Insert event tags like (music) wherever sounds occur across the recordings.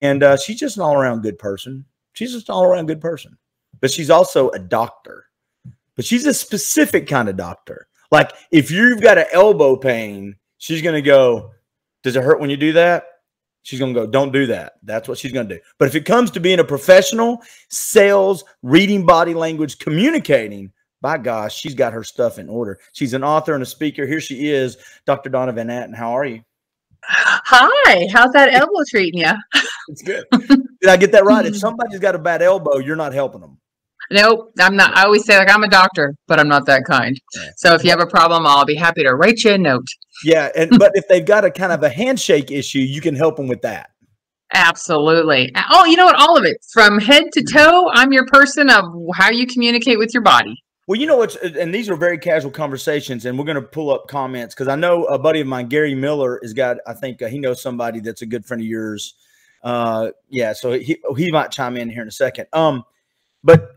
and uh, she's just an all around good person. She's just an all around good person, but she's also a doctor. But she's a specific kind of doctor. Like if you've got an elbow pain, she's gonna go. Does it hurt when you do that? She's going to go, don't do that. That's what she's going to do. But if it comes to being a professional, sales, reading body language, communicating, by gosh, she's got her stuff in order. She's an author and a speaker. Here she is, Dr. Donna Van Natten. How are you? Hi, how's that elbow treating you? (laughs) It's good. Did I get that right? If somebody's got a bad elbow, you're not helping them. Nope, I'm not. I always say like I'm a doctor, but I'm not that kind. So if you have a problem, I'll be happy to write you a note. Yeah, and but if they've got a kind of a handshake issue, you can help them with that. Absolutely. Oh, you know what? All of it from head to toe. I'm your person of how you communicate with your body. Well, you know what's, and these are very casual conversations, and we're going to pull up comments because I know a buddy of mine, Gary Miller, has got. I think uh, he knows somebody that's a good friend of yours. Uh, yeah, so he he might chime in here in a second. Um, but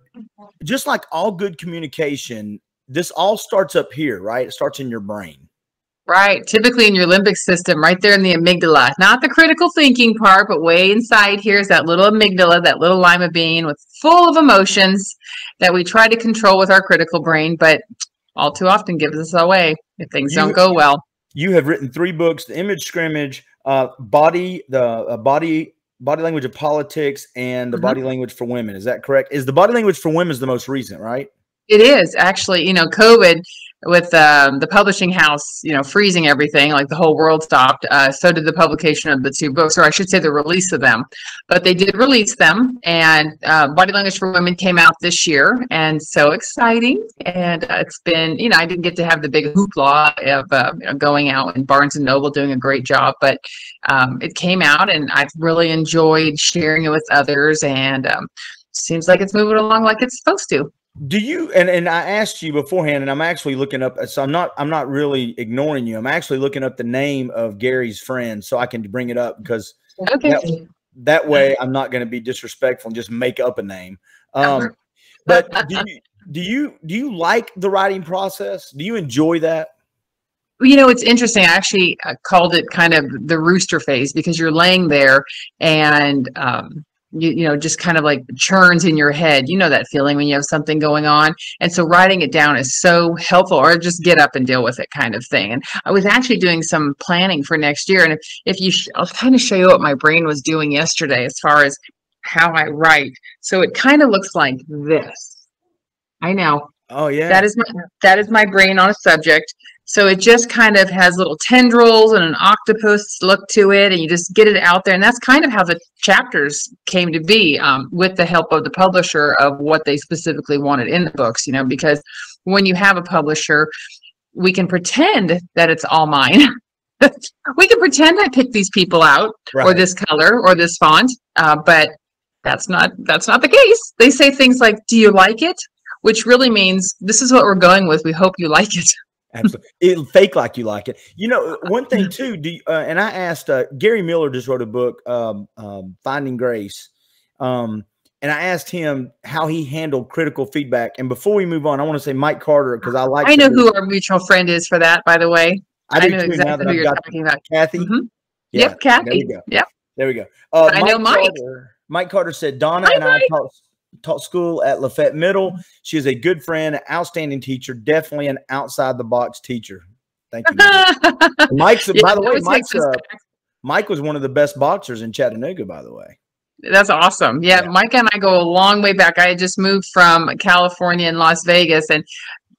just like all good communication, this all starts up here, right? It starts in your brain. Right. Typically in your limbic system, right there in the amygdala, not the critical thinking part, but way inside here is that little amygdala, that little lima bean with full of emotions that we try to control with our critical brain, but all too often gives us away if things you, don't go well. You have written three books: The Image Scrimmage, uh, Body, the uh, Body, Body Language of Politics, and the mm-hmm. Body Language for Women. Is that correct? Is the Body Language for Women is the most recent, right? It is actually. You know, COVID with um, the publishing house, you know, freezing everything, like the whole world stopped. Uh, so did the publication of the two books, or I should say, the release of them. But they did release them, and uh, Body Language for Women came out this year, and so exciting. And uh, it's been, you know, I didn't get to have the big hoopla of uh, you know, going out and Barnes and Noble doing a great job, but um, it came out, and I've really enjoyed sharing it with others, and um, seems like it's moving along like it's supposed to do you and, and i asked you beforehand and i'm actually looking up so i'm not i'm not really ignoring you. I'm actually looking up the name of gary's friend so i can bring it up because okay. that, that way i'm not going to be disrespectful and just make up a name. Um, but do you do you do you like the writing process? Do you enjoy that? You know it's interesting. I actually uh, called it kind of the rooster phase because you're laying there and um, you, you know just kind of like churns in your head. You know that feeling when you have something going on. And so writing it down is so helpful or just get up and deal with it kind of thing. And i was actually doing some planning for next year. And if, if you sh- i'll kind of show you what my brain was doing yesterday as far as how i write. So it kind of looks like this. I know. Oh yeah. That is my that is my brain on a subject so it just kind of has little tendrils and an octopus look to it, and you just get it out there. And that's kind of how the chapters came to be um, with the help of the publisher of what they specifically wanted in the books, you know, because when you have a publisher, we can pretend that it's all mine. (laughs) we can pretend I picked these people out right. or this color or this font, uh, but that's not that's not the case. They say things like, "Do you like it?" which really means this is what we're going with. We hope you like it. Absolutely. It'll fake like you like it. You know, one thing too, do you, uh, and I asked uh, Gary Miller just wrote a book, um, um, Finding Grace. Um, and I asked him how he handled critical feedback. And before we move on, I want to say Mike Carter because I like. I know who our mutual friend is for that, by the way. I, I know exactly who you're talking about. Kathy. Mm-hmm. Yeah, yep, Kathy. There Yep. There we go. Uh, I Mike know Mike. Carter, Mike Carter said Donna Hi, and Mike. I talked taught school at LaFayette Middle. She is a good friend, outstanding teacher, definitely an outside the box teacher. Thank you. (laughs) Mike's, yeah, by the way, Mike's, uh, Mike was one of the best boxers in Chattanooga, by the way. That's awesome. Yeah, yeah, Mike and I go a long way back. I had just moved from California and Las Vegas and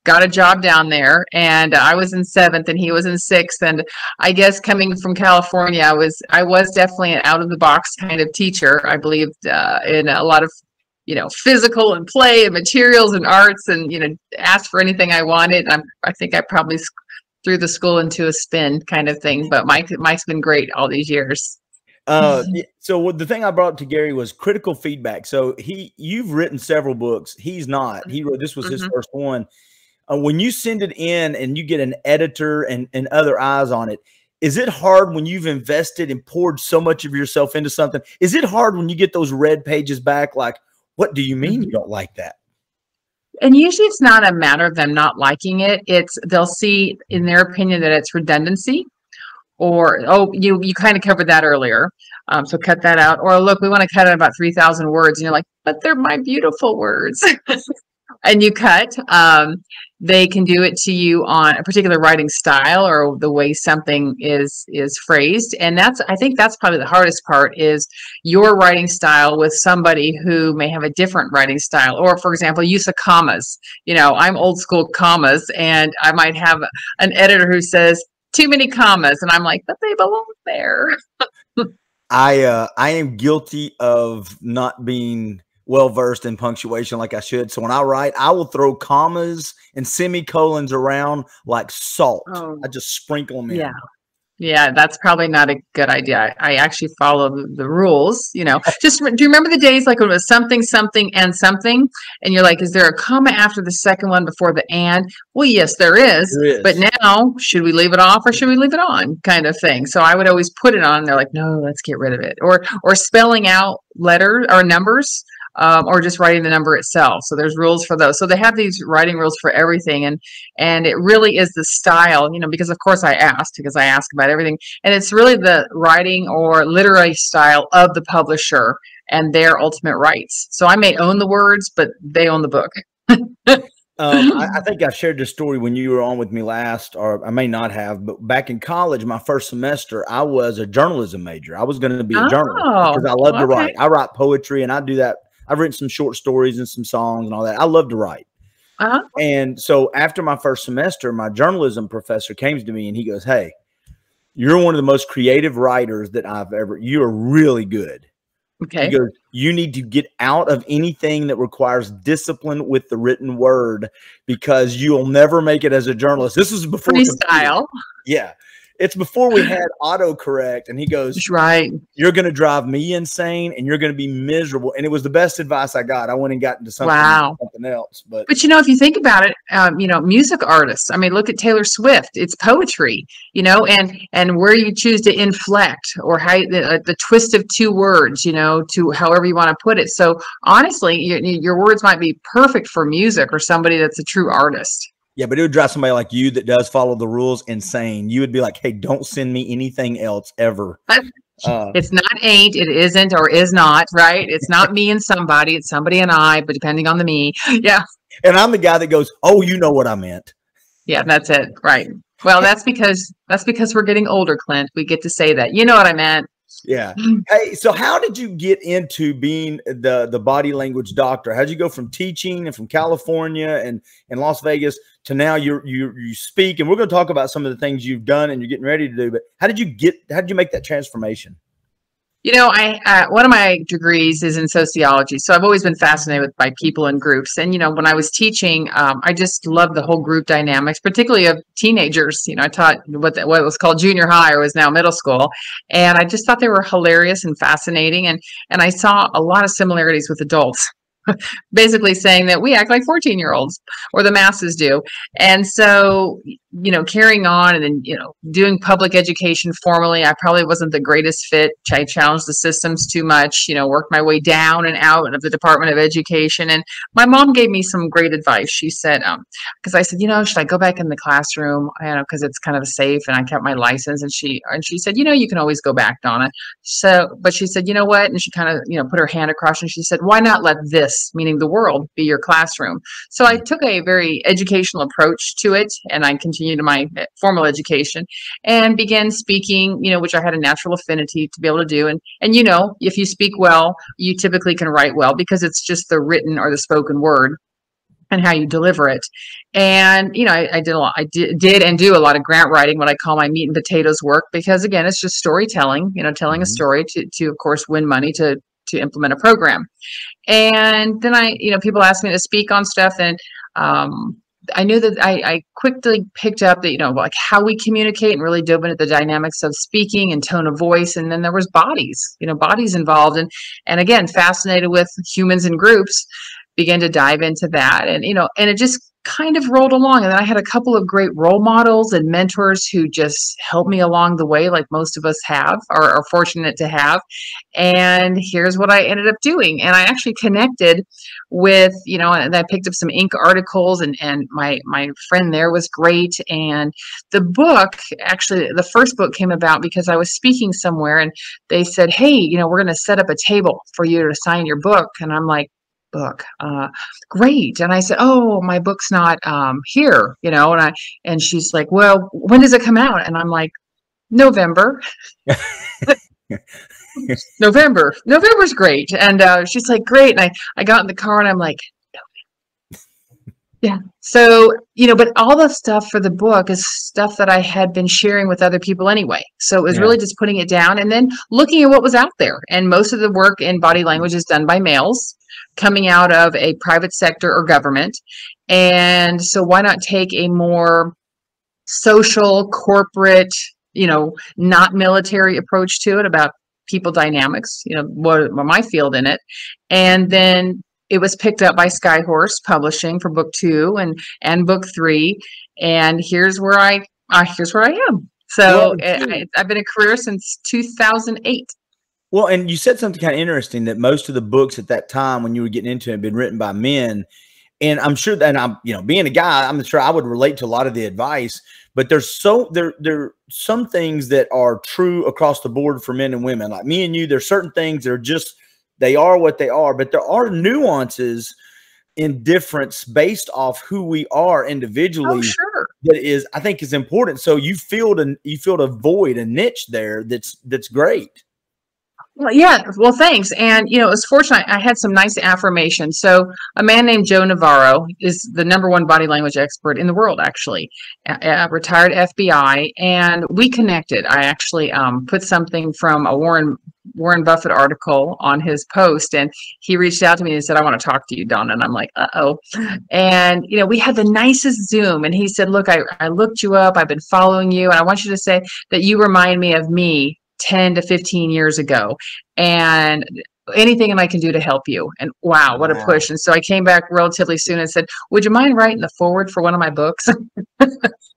got a job down there and I was in 7th and he was in 6th and I guess coming from California I was I was definitely an out of the box kind of teacher. I believed uh, in a lot of you know, physical and play and materials and arts and, you know, ask for anything I wanted. I'm, I think I probably threw the school into a spin kind of thing, but Mike, Mike's been great all these years. Uh, (laughs) so the thing I brought up to Gary was critical feedback. So he, you've written several books. He's not. He wrote. This was his mm-hmm. first one. Uh, when you send it in and you get an editor and and other eyes on it, is it hard when you've invested and poured so much of yourself into something? Is it hard when you get those red pages back? Like, what do you mean you mm-hmm. don't like that? And usually it's not a matter of them not liking it. It's they'll see in their opinion that it's redundancy or oh you you kind of covered that earlier um, so cut that out or look we want to cut out about 3000 words and you're like but they're my beautiful words (laughs) and you cut um, they can do it to you on a particular writing style or the way something is is phrased. And that's i think that's probably the hardest part is your writing style with somebody who may have a different writing style. Or for example use of commas. You know i'm old school commas and i might have an editor who says too many commas. And i'm like but they belong there. (laughs) I uh i am guilty of not being well versed in punctuation like I should. So when I write, I will throw commas and semicolons around like salt. Oh, I just sprinkle them in. Yeah. Yeah, that's probably not a good idea. I, actually follow the, the, rules, you know. (laughs) Just do you remember the days like when it was something, something, and something? And you're like, is there a comma after the second one before the and? Well, yes, there is. There is. But now, should we leave it off or should we leave it on? Kind of thing. So I would always put it on. They're like, no, let's get rid of it. Or or spelling out letter or numbers um, or just writing the number itself. So there's rules for those. So they have these writing rules for everything, and and it really is the style, you know, because of course I asked because I ask about everything, and it's really the writing or literary style of the publisher and their ultimate rights. So I may own the words, but they own the book. (laughs) Um, I, I, think I shared this story when you were on with me last, or I may not have. But back in college, my first semester, I was a journalism major. I was going to be a oh, journalist because I love okay. to write. I write poetry, and I do that I've written some short stories and some songs and all that. I love to write. Uh-huh. And so after my first semester, my journalism professor came to me and he goes, Hey, you're one of the most creative writers that I've ever, you are really good. Okay. He goes, You need to get out of anything that requires discipline with the written word because you'll never make it as a journalist. This is before freestyle. Yeah it's before we had autocorrect and he goes right. You're going to drive me insane and you're going to be miserable. And it was the best advice i got. I went and got into something, wow. something else but but you know if you think about it um, you know music artists i mean look at taylor swift. It's poetry you know and and where you choose to inflect or how the, uh, the twist of two words you know to however you want to put it. So honestly your, your words might be perfect for music or somebody that's a true artist yeah, but it would drive somebody like you that does follow the rules insane. You would be like, "Hey, don't send me anything else ever." Uh, it's not ain't, it isn't, or is not, right? It's not me and somebody, it's somebody and I, but depending on the me. (laughs) Yeah. And I'm the guy that goes, Oh, you know what I meant. Yeah, that's it. Right. Well, that's because that's because we're getting older, Clint. We get to say that. You know what I meant. Yeah. Mm. Hey, so how did you get into being the the body language doctor? How did you go from teaching and from California and in Las Vegas to now you you you speak? And we're going to talk about some of the things you've done and you're getting ready to do. But how did you get? How did you make that transformation? You know, I uh, one of my degrees is in sociology, so I've always been fascinated with by people and groups. And you know, when I was teaching, um, I just loved the whole group dynamics, particularly of teenagers. You know, I taught what the, what was called junior high or was now middle school, and I just thought they were hilarious and fascinating. And and I saw a lot of similarities with adults. (laughs) basically saying that we act like 14 year olds or the masses do. And so, you know, carrying on and then, you know, doing public education formally, I probably wasn't the greatest fit. I challenged the systems too much, you know, worked my way down and out of the Department of Education. And my mom gave me some great advice. She said, um, because I said, you know, should I go back in the classroom? You know, because it's kind of safe and I kept my license. And she, and she said, you know, you can always go back, Donna. So, but she said, you know what? And she kind of, you know, put her hand across and she said, why not let this meaning the world, be your classroom. So I took a very educational approach to it, and I continued my formal education and began speaking. You know, which I had a natural affinity to be able to do. And and you know, if you speak well, you typically can write well because it's just the written or the spoken word and how you deliver it. And you know, I, I did a lot. I did, did, and do a lot of grant writing, what I call my meat and potatoes work, because again, it's just storytelling. You know, telling mm-hmm. a story to to of course win money to to implement a program. And then I, you know, people ask me to speak on stuff, and um, I knew that I, I, quickly picked up that you know like how we communicate and really dove into the dynamics of speaking and tone of voice, and then there was bodies, you know, bodies involved, and and again fascinated with humans and groups, began to dive into that, and you know, and it just kind of rolled along. And then I had a couple of great role models and mentors who just helped me along the way, like most of us have or are fortunate to have. And here's what I ended up doing. And I actually connected with, you know, and I picked up some Inc. articles and, and my, my friend there was great. And the book, actually, the first book came about because I was speaking somewhere and they said, Hey, you know, we're going to set up a table for you to sign your book. And I'm like, book uh great and i said oh my book's not um here you know and i and she's like well when does it come out? And i'm like november. (laughs) November november's great and uh she's like great and i i got in the car and i'm like yeah so you know but all the stuff for the book is stuff that i had been sharing with other people anyway so it was Yeah. really just putting it down and then looking at what was out there and most of the work in body language is done by males coming out of a private sector or government. And so why not take a more social corporate you know not military approach to it about people dynamics you know what, what my field in it. And then it was picked up by skyhorse publishing for book two and and book three. And here's where i uh, here's where i am. So Yeah, I, i've been a career since 2008 Well, and you said something kind of interesting that most of the books at that time when you were getting into it had been written by men. And I'm sure that I'm, you know, being a guy, I'm sure I would relate to a lot of the advice, but there's so there there are some things that are true across the board for men and women. Like me and you, there's certain things that are just they are what they are, but there are nuances in difference based off who we are oh, individually oh sure that is I think is important. So you filled a you filled a void, a niche there that's that's great. Well, yeah. Well, thanks. And you know, it was fortunate. I had some nice affirmation. So, a man named Joe Navarro is the number one body language expert in the world, actually, a, a retired FBI, and we connected. I actually um, put something from a Warren Warren Buffett article on his post, and he reached out to me and said, "I want to talk to you, Donna." And I'm like, "Uh oh." And you know, we had the nicest Zoom, and he said, "Look, I I looked you up. I've been following you, and I want you to say that you remind me of me." 10 to 15 years ago and anything I can do to help you. And wow, what a push. And so I came back relatively soon and said, Would you mind writing the forward for one of my books? (laughs)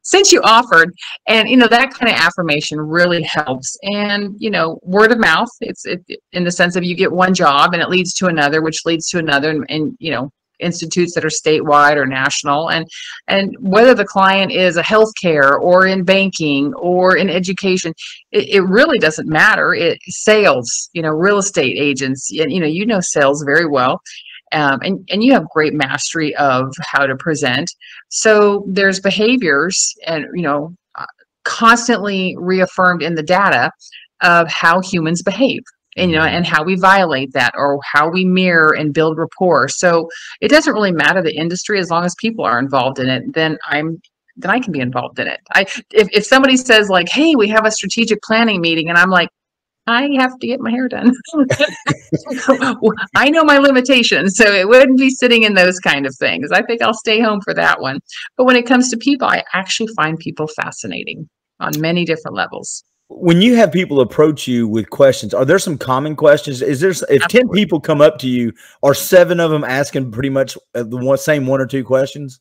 Since you offered. And you know, that kind of affirmation really helps. And you know, word of mouth, it's it, in the sense of you get one job and it leads to another, which leads to another and, and you know, institutes that are statewide or national. And and whether the client is a healthcare or in banking or in education it, it really doesn't matter. It sales you know real estate agents y- you know you know sales very well um, and and you have great mastery of how to present. So there's behaviors and you know uh, constantly reaffirmed in the data of how humans behave and you know mm-hmm. and how we violate that or how we mirror and build rapport. So it doesn't really matter the industry as long as people are involved in it then i'm then i can be involved in it. I if, if somebody says like hey we have a strategic planning meeting and i'm like i have to get my hair done. (laughs) I know my limitations so it wouldn't be sitting in those kind of things. I think i'll stay home for that one. But when it comes to people i actually find people fascinating on many different levels When you have people approach you with questions, are there some common questions? Is there if ten people come up to you, are seven of them asking pretty much uh, the one same one or two questions?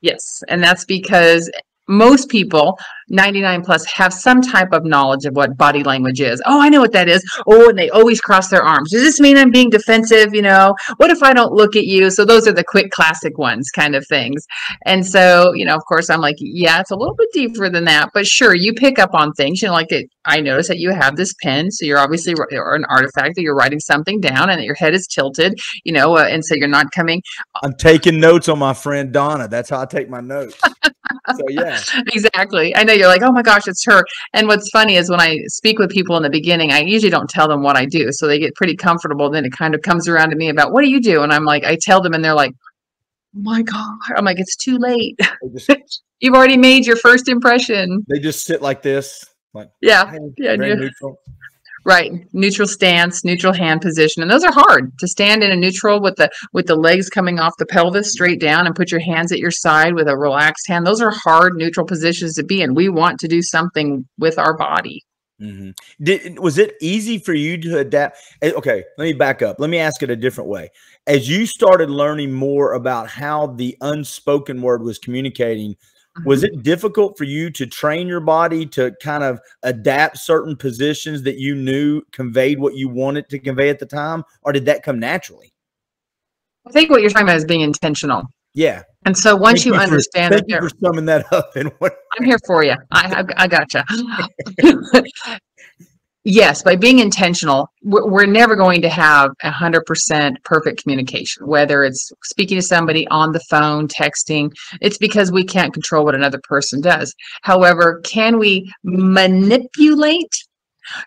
Yes, and that's because most people, 99 plus, have some type of knowledge of what body language is. Oh, I know what that is. Oh, and they always cross their arms. Does this mean I'm being defensive? You know, what if I don't look at you? So those are the quick classic ones kind of things. And so, you know, of course, I'm like, yeah, it's a little bit deeper than that, but sure, you pick up on things. You know, like it, I notice that you have this pen, so you're obviously or an artifact that you're writing something down, and that your head is tilted. You know, uh, and so you're not coming I'm taking notes on my friend Donna. That's how I take my notes. so yeah, (laughs) exactly. I know you're like, oh my gosh, it's her. And what's funny is when I speak with people in the beginning, I usually don't tell them what I do. So they get pretty comfortable. Then it kind of comes around to me about what do you do? And I'm like, I tell them and they're like, oh my God. I'm like, it's too late. (laughs) just (laughs) You've already made your first impression. they just sit like this, like Yeah. hey, Yeah. Right. Neutral stance, neutral hand position. And those are hard to stand in a neutral with the with the legs coming off the pelvis straight down and put your hands at your side with a relaxed hand. Those are hard neutral positions to be in. We want to do something with our body. Mm-hmm. Did was it easy for you to adapt? Eh, okay, let me back up. Let me ask it a different way. As you started learning more about how the unspoken word was communicating. Was it difficult for you to train your body to kind of adapt certain positions that you knew conveyed what you wanted to convey at the time, or did that come naturally? I think what you're talking about is being intentional. Yeah. And so once thank you, you understand for, thank you for summing that up and what I'm here for you. I I, I gotcha. (laughs) (laughs) yes, by being intentional, we're, never going to have hundred percent perfect communication. Whether it's speaking to somebody on the phone, texting, it's because we can't control what another person does. However, can we manipulate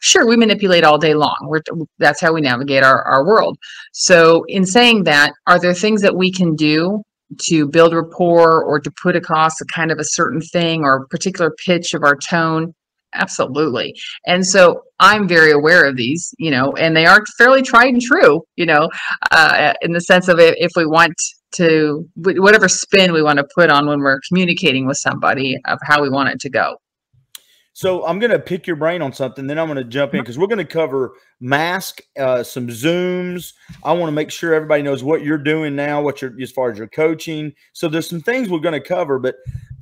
Sure, we manipulate all day long. We're, that's how we navigate our, our world. So, in saying that, are there things that we can do to build rapport or to put across a kind of a certain thing or a particular pitch of our tone absolutely and so i'm very aware of these you know and they are fairly tried and true you know uh, in the sense of if we want to whatever spin we want to put on when we're communicating with somebody of how we want it to go so I'm going to pick your brain on something. Then I'm going to jump in because mm-hmm. we're going to cover mask, uh, some zooms. I want to make sure everybody knows what you're doing now, what you're as far as your coaching. So there's some things we're going to cover. But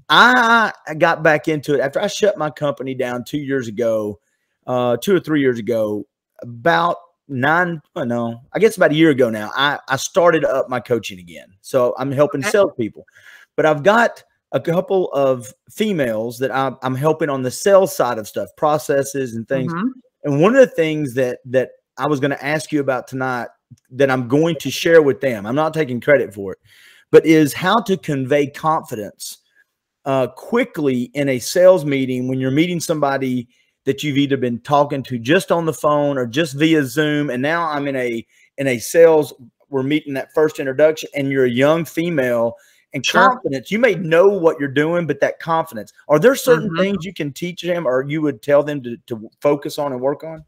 I got back into it after I shut my company down two years ago, uh, two or three years ago. About nine, oh no, I guess about a year ago now. I I started up my coaching again. So I'm helping okay. salespeople, but I've got a couple of females that I'm, I'm helping on the sales side of stuff, processes and things. Mm-hmm. And one of the things that that I was going to ask you about tonight that I'm going to share with them, I'm not taking credit for it, but is how to convey confidence uh, quickly in a sales meeting when you're meeting somebody that you've either been talking to just on the phone or just via Zoom, and now I'm in a in a sales. We're meeting that first introduction, and you're a young female and sure. confidence. You may know what you're doing, but that confidence. Are there certain mm-hmm. things you can teach them or you would tell them to, to focus on and work on?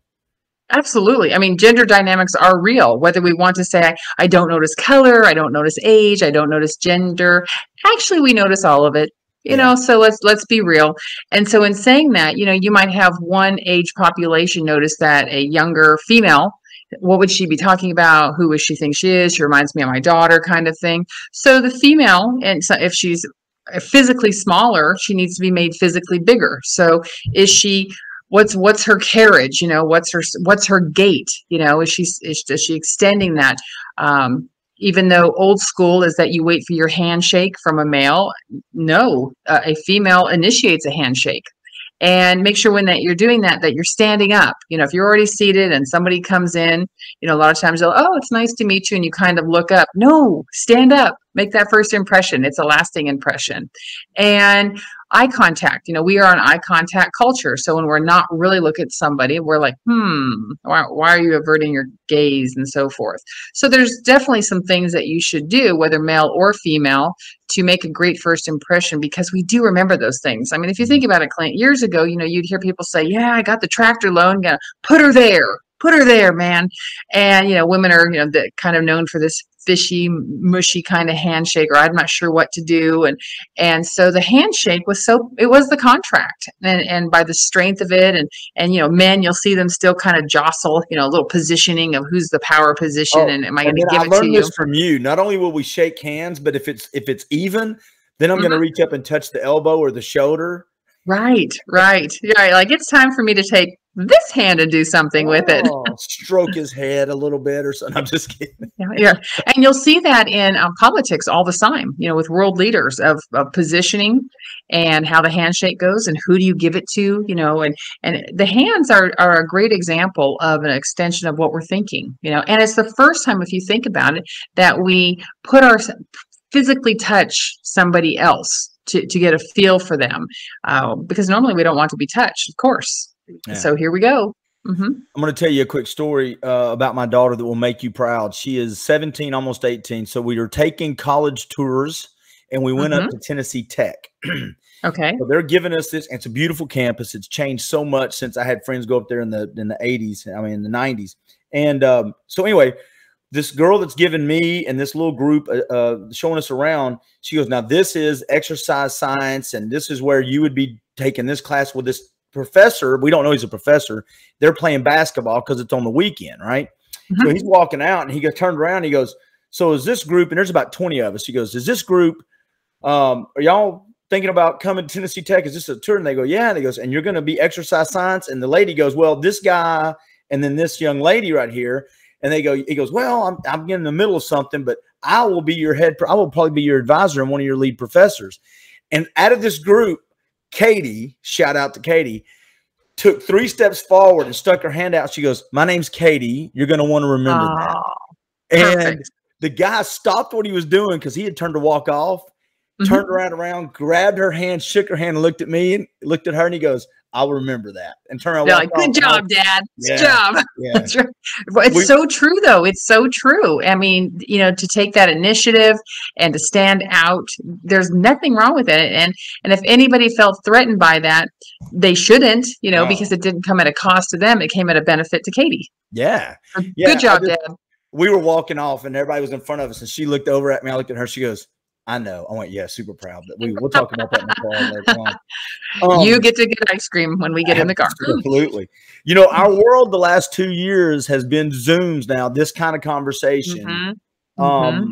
Absolutely. I mean, gender dynamics are real. Whether we want to say, I, I don't notice color, I don't notice age, I don't notice gender. Actually, we notice all of it you know so let's let's be real and so in saying that you know you might have one age population notice that a younger female what would she be talking about? Who does she think she is? She reminds me of my daughter, kind of thing. So the female, and so if she's physically smaller, she needs to be made physically bigger. So is she? What's what's her carriage? You know, what's her what's her gait? You know, is she is, is she extending that? Um, even though old school is that you wait for your handshake from a male, no, uh, a female initiates a handshake. And make sure when that you're doing that that you're standing up. You know if you're already seated and somebody comes in you know a lot of times they'll oh it's nice to meet you and you kind of look up. No stand up. Make that first impression. It's a lasting impression. And eye contact. You know we are an eye contact culture. So when we're not really looking at somebody we're like hmm why, why are you averting your gaze? and so forth. So there's definitely some things that you should do whether male or female to make a great first impression because we do remember those things. I mean if you think about it clint years ago you know you'd hear people say yeah i got the tractor loan gonna put her there put her there man. And you know women are you know kind of known for this fishy, mushy kind of handshake, or I'm not sure what to do. And and so the handshake was so it was the contract, and and by the strength of it, and and you know, men, you'll see them still kind of jostle, you know, a little positioning of who's the power position, oh, and am I going to give I it to you? from you. Not only will we shake hands, but if it's if it's even, then I'm mm-hmm. going to reach up and touch the elbow or the shoulder. Right, right, right. Like it's time for me to take this hand and do something oh, with it. Oh, stroke his head a little bit or something. (laughs) I'm just kidding. (laughs) Yeah, yeah. and you'll see that in um, politics all the time. You know, with world leaders of, of positioning and how the handshake goes and who do you give it to. You know, and and the hands are are a great example of an extension of what we're thinking. You know, and it's the first time, if you think about it, that we put our physically touch somebody else to, to get a feel for them uh, because normally we don't want to be touched of course yeah. So here we go. Mm-hmm. I'm going to tell you a quick story uh, about my daughter that will make you proud. She is 17, almost 18. So we were taking college tours and we went mm-hmm. up to Tennessee Tech. (clears throat) okay. So they're giving us this. it's a beautiful campus. It's changed so much since I had friends go up there in the in the 80s. I mean, in the 90s. And um, so anyway, this girl that's giving me and this little group uh, uh, showing us around, she goes, "Now this is exercise science, and this is where you would be taking this class with this professor, we don't know he's a professor. They're playing basketball because it's on the weekend, right? Mm-hmm. So he's walking out and he goes turned around. he goes, "So is this group?" And there's about twenty of us. He goes, "Is this group? Um, are y'all thinking about coming to Tennessee Tech? Is this a tour?" And they go, "Yeah." And he goes, "And you're going to be exercise science?" And the lady goes, "Well, this guy and then this young lady right here." And they go, he goes, "Well, I'm I'm in the middle of something, but I will be your head. I will probably be your advisor and one of your lead professors." And out of this group, Katie, shout out to Katie, took three steps forward and stuck her hand out. She goes, My name's Katie. You're going to want to remember oh, that. And perfect. the guy stopped what he was doing because he had turned to walk off, mm-hmm. turned around, around, grabbed her hand, shook her hand, and looked at me and looked at her, and he goes, I'll remember that. And turn around. Like, good job, Dad. Good job. (laughs) Yeah. It's we, so true, though. It's so true. I mean, you know, to take that initiative and to stand out, there's nothing wrong with it. And and if anybody felt threatened by that, they shouldn't, you know, because it didn't come at a cost to them. It came at a benefit to Katie. Yeah. yeah good job, just, Dad. We were walking off and everybody was in front of us, and she looked over at me. I looked at her. She goes, I know. I went, yeah, super proud. But we we'll talk about that in the car later (laughs) on. Um, you get to get ice cream when we get in the car. Absolutely. You know, our (laughs) world the last two years has been Zooms now, this kind of conversation. Mm-hmm. Um, mm-hmm.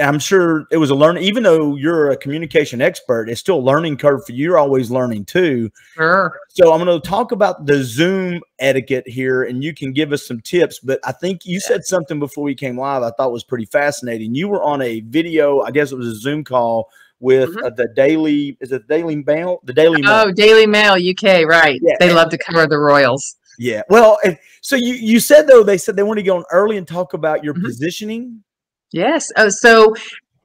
I'm sure it was a learning, even though you're a communication expert, it's still a learning curve for you. You're always learning too. Sure. So I'm going to talk about the Zoom etiquette here, and you can give us some tips. But I think you said something before we came live I thought was pretty fascinating. You were on a video, I guess it was a Zoom call with mm-hmm. uh, the Daily, is it the Daily Mail? The Daily Mail. Oh, Daily Mail UK, right. Yeah. They love to cover the Royals. Yeah. Well, so you, you said, though, they said they want to go on early and talk about your mm-hmm. positioning Yes. Oh, so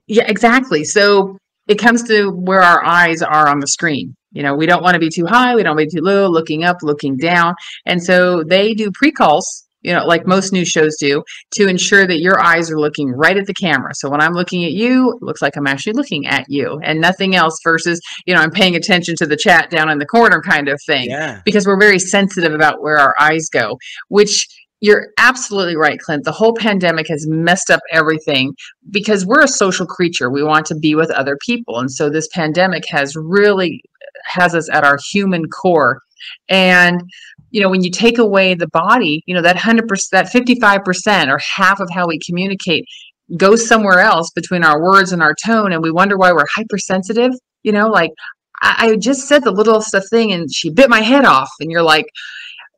yeah, exactly. So it comes to where our eyes are on the screen. You know, we don't want to be too high, we don't want to be too low, looking up, looking down. And so they do pre-calls, you know, like most news shows do, to ensure that your eyes are looking right at the camera. So when I'm looking at you, it looks like I'm actually looking at you and nothing else versus, you know, I'm paying attention to the chat down in the corner kind of thing. Yeah. Because we're very sensitive about where our eyes go, which you're absolutely right, Clint. The whole pandemic has messed up everything because we're a social creature. We want to be with other people. And so this pandemic has really has us at our human core. And you know, when you take away the body, you know, that 100%, that 55% or half of how we communicate goes somewhere else between our words and our tone. And we wonder why we're hypersensitive. You know, like I, I just said the littlest thing and she bit my head off. And you're like,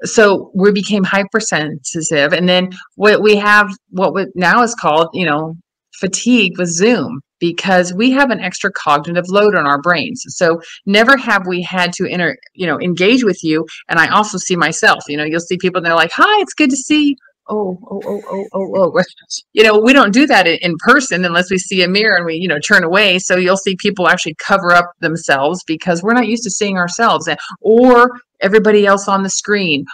so we became hypersensitive. And then what we have what now is called you know fatigue with zoom because we have an extra cognitive load on our brains. So never have we had to enter you know engage with you. And i also see myself you know you'll see people and they're like hi it's good to see oh, oh, oh, oh, oh, oh. (laughs) You know, we don't do that in person unless we see a mirror and we, you know, turn away. So you'll see people actually cover up themselves because we're not used to seeing ourselves or everybody else on the screen.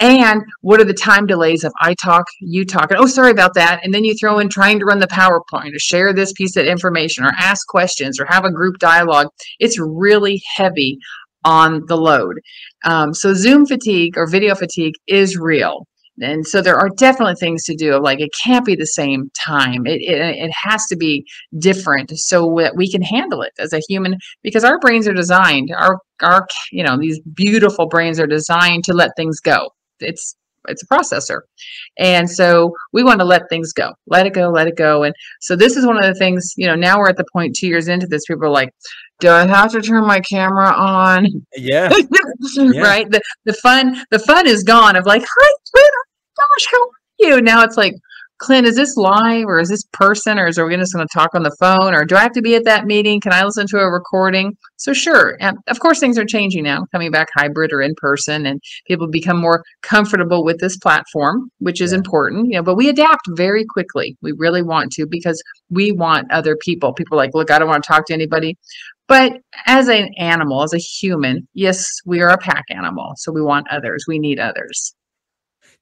And what are the time delays of I talk, you talk, and oh, sorry about that. And then you throw in trying to run the PowerPoint or share this piece of information or ask questions or have a group dialogue. It's really heavy on the load. Um, so Zoom fatigue or video fatigue is real. And so there are definitely things to do. Like it can't be the same time. It, it, it has to be different so that we can handle it as a human because our brains are designed, our, our, you know, these beautiful brains are designed to let things go. It's, it's a processor. And so we want to let things go, let it go, let it go. And so this is one of the things, you know, now we're at the point two years into this, people are like, do I have to turn my camera on? Yeah. (laughs) yeah. right. The the fun the fun is gone of like, hi, Twitter gosh, how are you? Now it's like, Clint, is this live or is this person or is are we just going to talk on the phone or do I have to be at that meeting? Can I listen to a recording? So sure. And of course things are changing now, coming back hybrid or in person and people become more comfortable with this platform, which is yeah. important, you know, but we adapt very quickly. We really want to because we want other people. People like, look, I don't want to talk to anybody. But as an animal, as a human, yes, we are a pack animal. So we want others. We need others.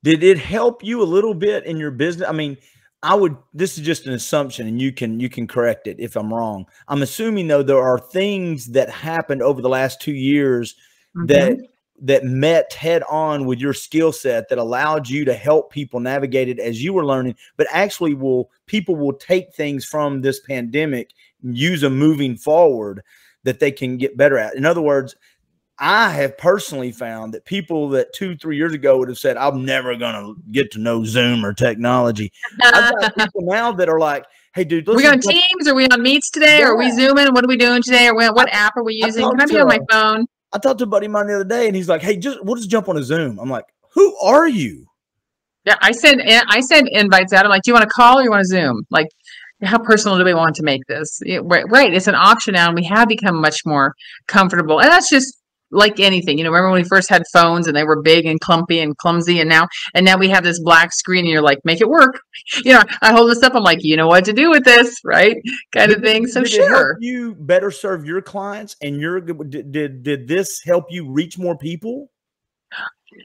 Did it help you a little bit in your business? I mean, I would this is just an assumption and you can you can correct it if I'm wrong. I'm assuming though there are things that happened over the last 2 years mm-hmm. that that met head on with your skill set that allowed you to help people navigate it as you were learning but actually will people will take things from this pandemic use them moving forward that they can get better at in other words I have personally found that people that two, three years ago would have said, I'm never going to get to know Zoom or technology. I've (laughs) got people now that are like, hey, dude, we on Teams? Are we on Meets today? Yeah. Are we Zooming? What are we doing today? Or what I, app are we using? Can I be on my phone? I talked to a buddy of mine the other day and he's like, hey, just we'll just jump on a Zoom. I'm like, who are you? Yeah, I send I send invites out. I'm like, do you want to call or you want to Zoom? Like, how personal do we want to make this? Right, it's an option now, and we have become much more comfortable. And that's just like anything. You know, remember when we first had phones and they were big and clumpy and clumsy, and now and now we have this black screen, and you're like, make it work. (laughs) You know, I hold this up, I'm like, you know what to do with this, (laughs) right? Kind of thing. So sure, you better serve your clients, and your did, did did this help you reach more people?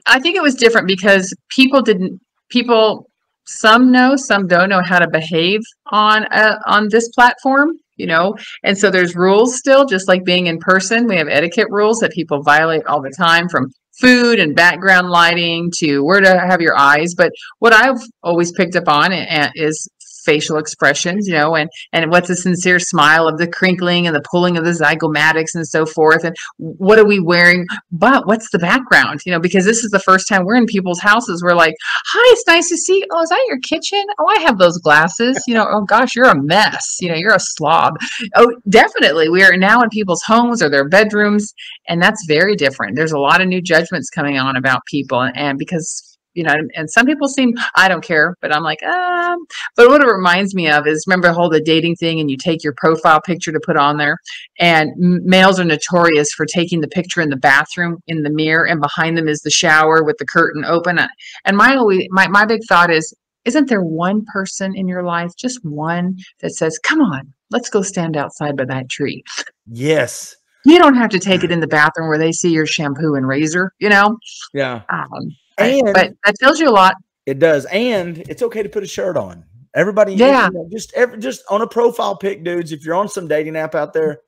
I think it was different because people didn't people some know some don't know how to behave on uh, on this platform you know? And so there's rules still just like being in person. We have etiquette rules that people violate all the time from food and background lighting to where to have your eyes. But what i've always picked up on eh, eh, is facial expressions, you know, and and what's a sincere smile of the crinkling and the pulling of the zygomatics and so forth, and what are we wearing? But what's the background, you know? Because this is the first time we're in people's houses. We're like, "Hi, it's nice to see. You. Oh, is that your kitchen? Oh, I have those glasses. You know, oh gosh, you're a mess. You know, you're a slob. Oh, definitely. We are now in people's homes or their bedrooms, and that's very different. There's a lot of new judgments coming on about people, and because you know, and some people seem, I don't care, but I'm like, um, but what it reminds me of is remember the whole the dating thing and you take your profile picture to put on there and males are notorious for taking the picture in the bathroom in the mirror and behind them is the shower with the curtain open. And my, my, my big thought is, isn't there one person in your life, just one that says, come on, let's go stand outside by that tree. Yes. You don't have to take it in the bathroom where they see your shampoo and razor, you know? Yeah. Um, and but that tells you a lot. It does, and it's okay to put a shirt on. Everybody, yeah, you know, just every, just on a profile pic, dudes. If you're on some dating app out there,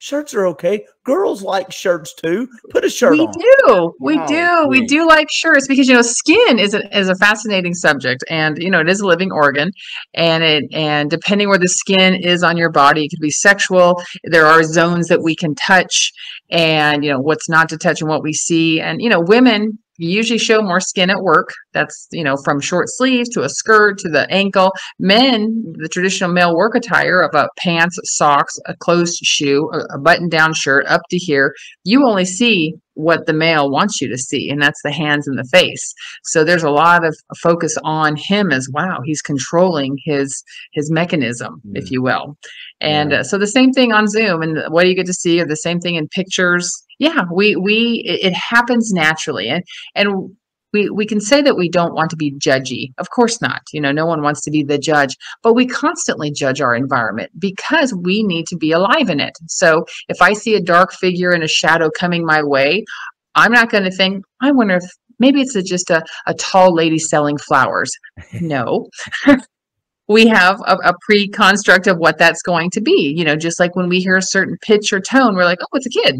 shirts are okay. Girls like shirts too. Put a shirt we on. Do. We do. We do like shirts because you know skin is a, is a fascinating subject, and you know it is a living organ, and it and depending where the skin is on your body, it could be sexual. There are zones that we can touch, and you know what's not to touch and what we see, and you know women you usually show more skin at work. That's, you know, from short sleeves to a skirt to the ankle. Men, the traditional male work attire of a pants, socks, a closed shoe, a, a button down shirt up to here, you only see what the male wants you to see, and that's the hands and the face. So there's a lot of focus on him as wow, he's controlling his his mechanism, mm. if you will. And yeah. uh, so the same thing on Zoom, and what do you get to see? Or the same thing in pictures. Yeah, we we it, it happens naturally, and and we we can say that we don't want to be judgy. Of course not. You know no one wants to be the judge. But we constantly judge our environment because we need to be alive in it. So if i see a dark figure and a shadow coming my way i'm not going to think i wonder if maybe it's a, just a, a tall lady selling flowers. (laughs) No. (laughs) We have a, a, pre-construct of what that's going to be. You know just like when we hear a certain pitch or tone we're like oh it's a kid.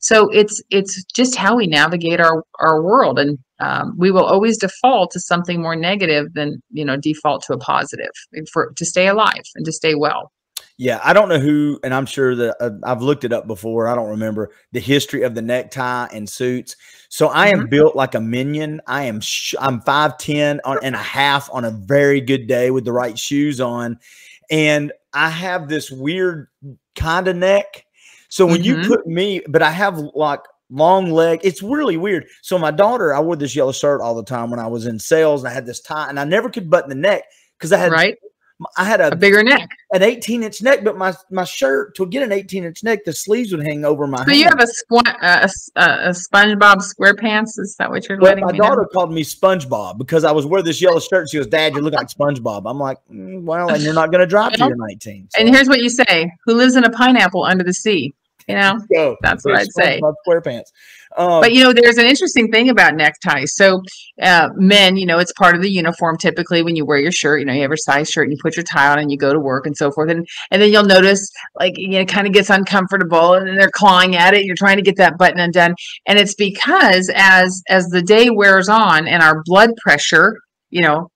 So it's it's just how we navigate our our world. And um, we will always default to something more negative than you know default to a positive for to stay alive and to stay well yeah, I don't know who, and I'm sure that uh, I've looked it up before. I don't remember the history of the necktie and suits. So I am mm-hmm. built like a minion. I am sh- I'm five ten and a half on a on very good day with the right shoes on, and I have this weird kind of neck. So when mm-hmm. you put me, but I have like long leg. It's really weird. So my daughter, I wore this yellow shirt all the time when I was in sales, and I had this tie, and I never could button the neck because I had right. I had a, a, bigger neck, an 18 inch neck, but my my shirt to get an 18 inch neck, the sleeves would hang over my. So hand. you have a squat, uh, a, a SpongeBob SquarePants. Is that what you're well, letting my daughter know? called me SpongeBob because I was wearing this yellow shirt. She goes, "Dad, you look like SpongeBob." I'm like, mm, "Well, and you're not going to drop (laughs) well, to your 19." So. And here's what you say: Who lives in a pineapple under the sea? You know, so, that's what I'd say. SquarePants. Um, but you know, there's an interesting thing about neckties. So, uh, men, you know, it's part of the uniform. Typically, when you wear your shirt, you know, you have a size shirt and you put your tie on and you go to work and so forth. And and then you'll notice, like, you know, it kind of gets uncomfortable and then they're clawing at it. You're trying to get that button undone, and it's because as as the day wears on and our blood pressure, you know,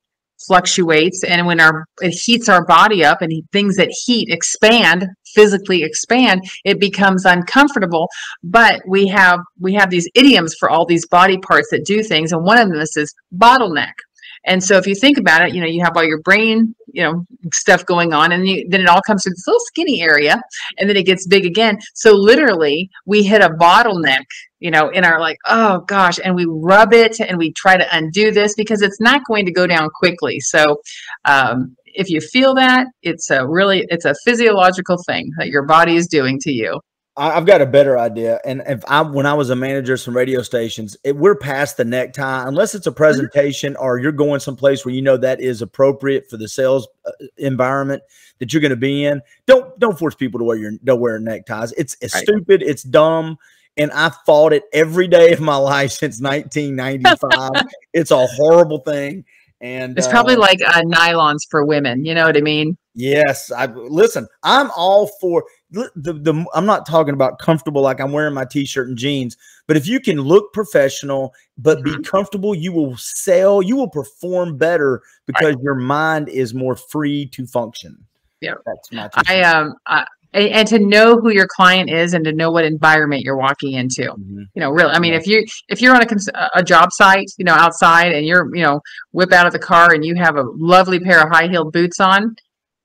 fluctuates and when our it heats our body up and things that heat expand physically expand it becomes uncomfortable but we have we have these idioms for all these body parts that do things and one of them is bottleneck and so if you think about it, you know, you have all your brain, you know, stuff going on, and you, then it all comes to this little skinny area, and then it gets big again. So literally, we hit a bottleneck, you know, in our like, oh gosh, and we rub it and we try to undo this because it's not going to go down quickly. So um, if you feel that, it's a really it's a physiological thing that your body is doing to you. I've got a better idea. And if I, when I was a manager of some radio stations, it, we're past the necktie, unless it's a mm-hmm. presentation or you're going someplace where you know that is appropriate for the sales uh, environment that you're going to be in. Don't don't force people to wear your don't wear neckties. It's, it's right. stupid. It's dumb. And I fought it every day of my life since 1995. (laughs) it's a horrible thing. And it's probably uh, like uh, nylons for women. You know what I mean? Yes. I listen. I'm all for the, the I'm not talking about comfortable like I'm wearing my t-shirt and jeans, but if you can look professional but mm-hmm. be comfortable, you will sell, you will perform better because right. your mind is more free to function. Yeah, that's my. I um, I, and to know who your client is and to know what environment you're walking into. Mm-hmm. you know really i mean if you if you're on a, a job site you know outside and you're you know whip out of the car and you have a lovely pair of high heeled boots on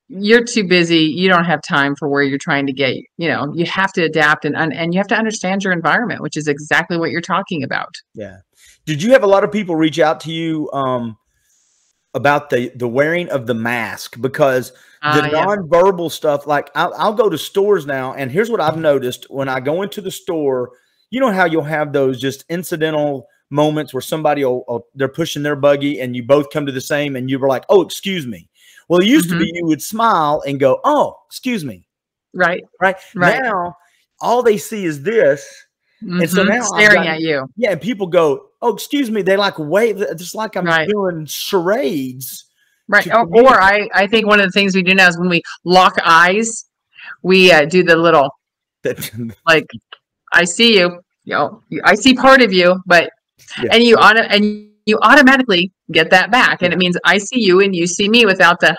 you're too busy. You don't have time for where you're trying to get you know you have to adapt and and you have to understand your environment which is exactly what you're talking about. Yeah. Did you have a lot of people reach out to you um about the the wearing of the mask? Because uh, the yeah. nonverbal stuff like I'll, I'll go to stores now and here's what i've noticed when i go into the store you know how you'll have those just incidental moments where somebody will, will they're pushing their buggy and you both come to the same and you were like oh excuse me well, it used mm-hmm. to be you would smile and go, "Oh, excuse me." Right. Right. Right. Now, all they see is this, mm-hmm. and so mm-hmm. now staring got, at you. Yeah, and people go, "Oh, excuse me." They like wave, just like I'm right. doing charades. Right. Or, or, I, I think one of the things we do now is when we lock eyes, we uh, do the little, (laughs) like, I see you. You know, I see part of you, but yeah. and you on and you automatically get that back. And it means I see you and you see me without the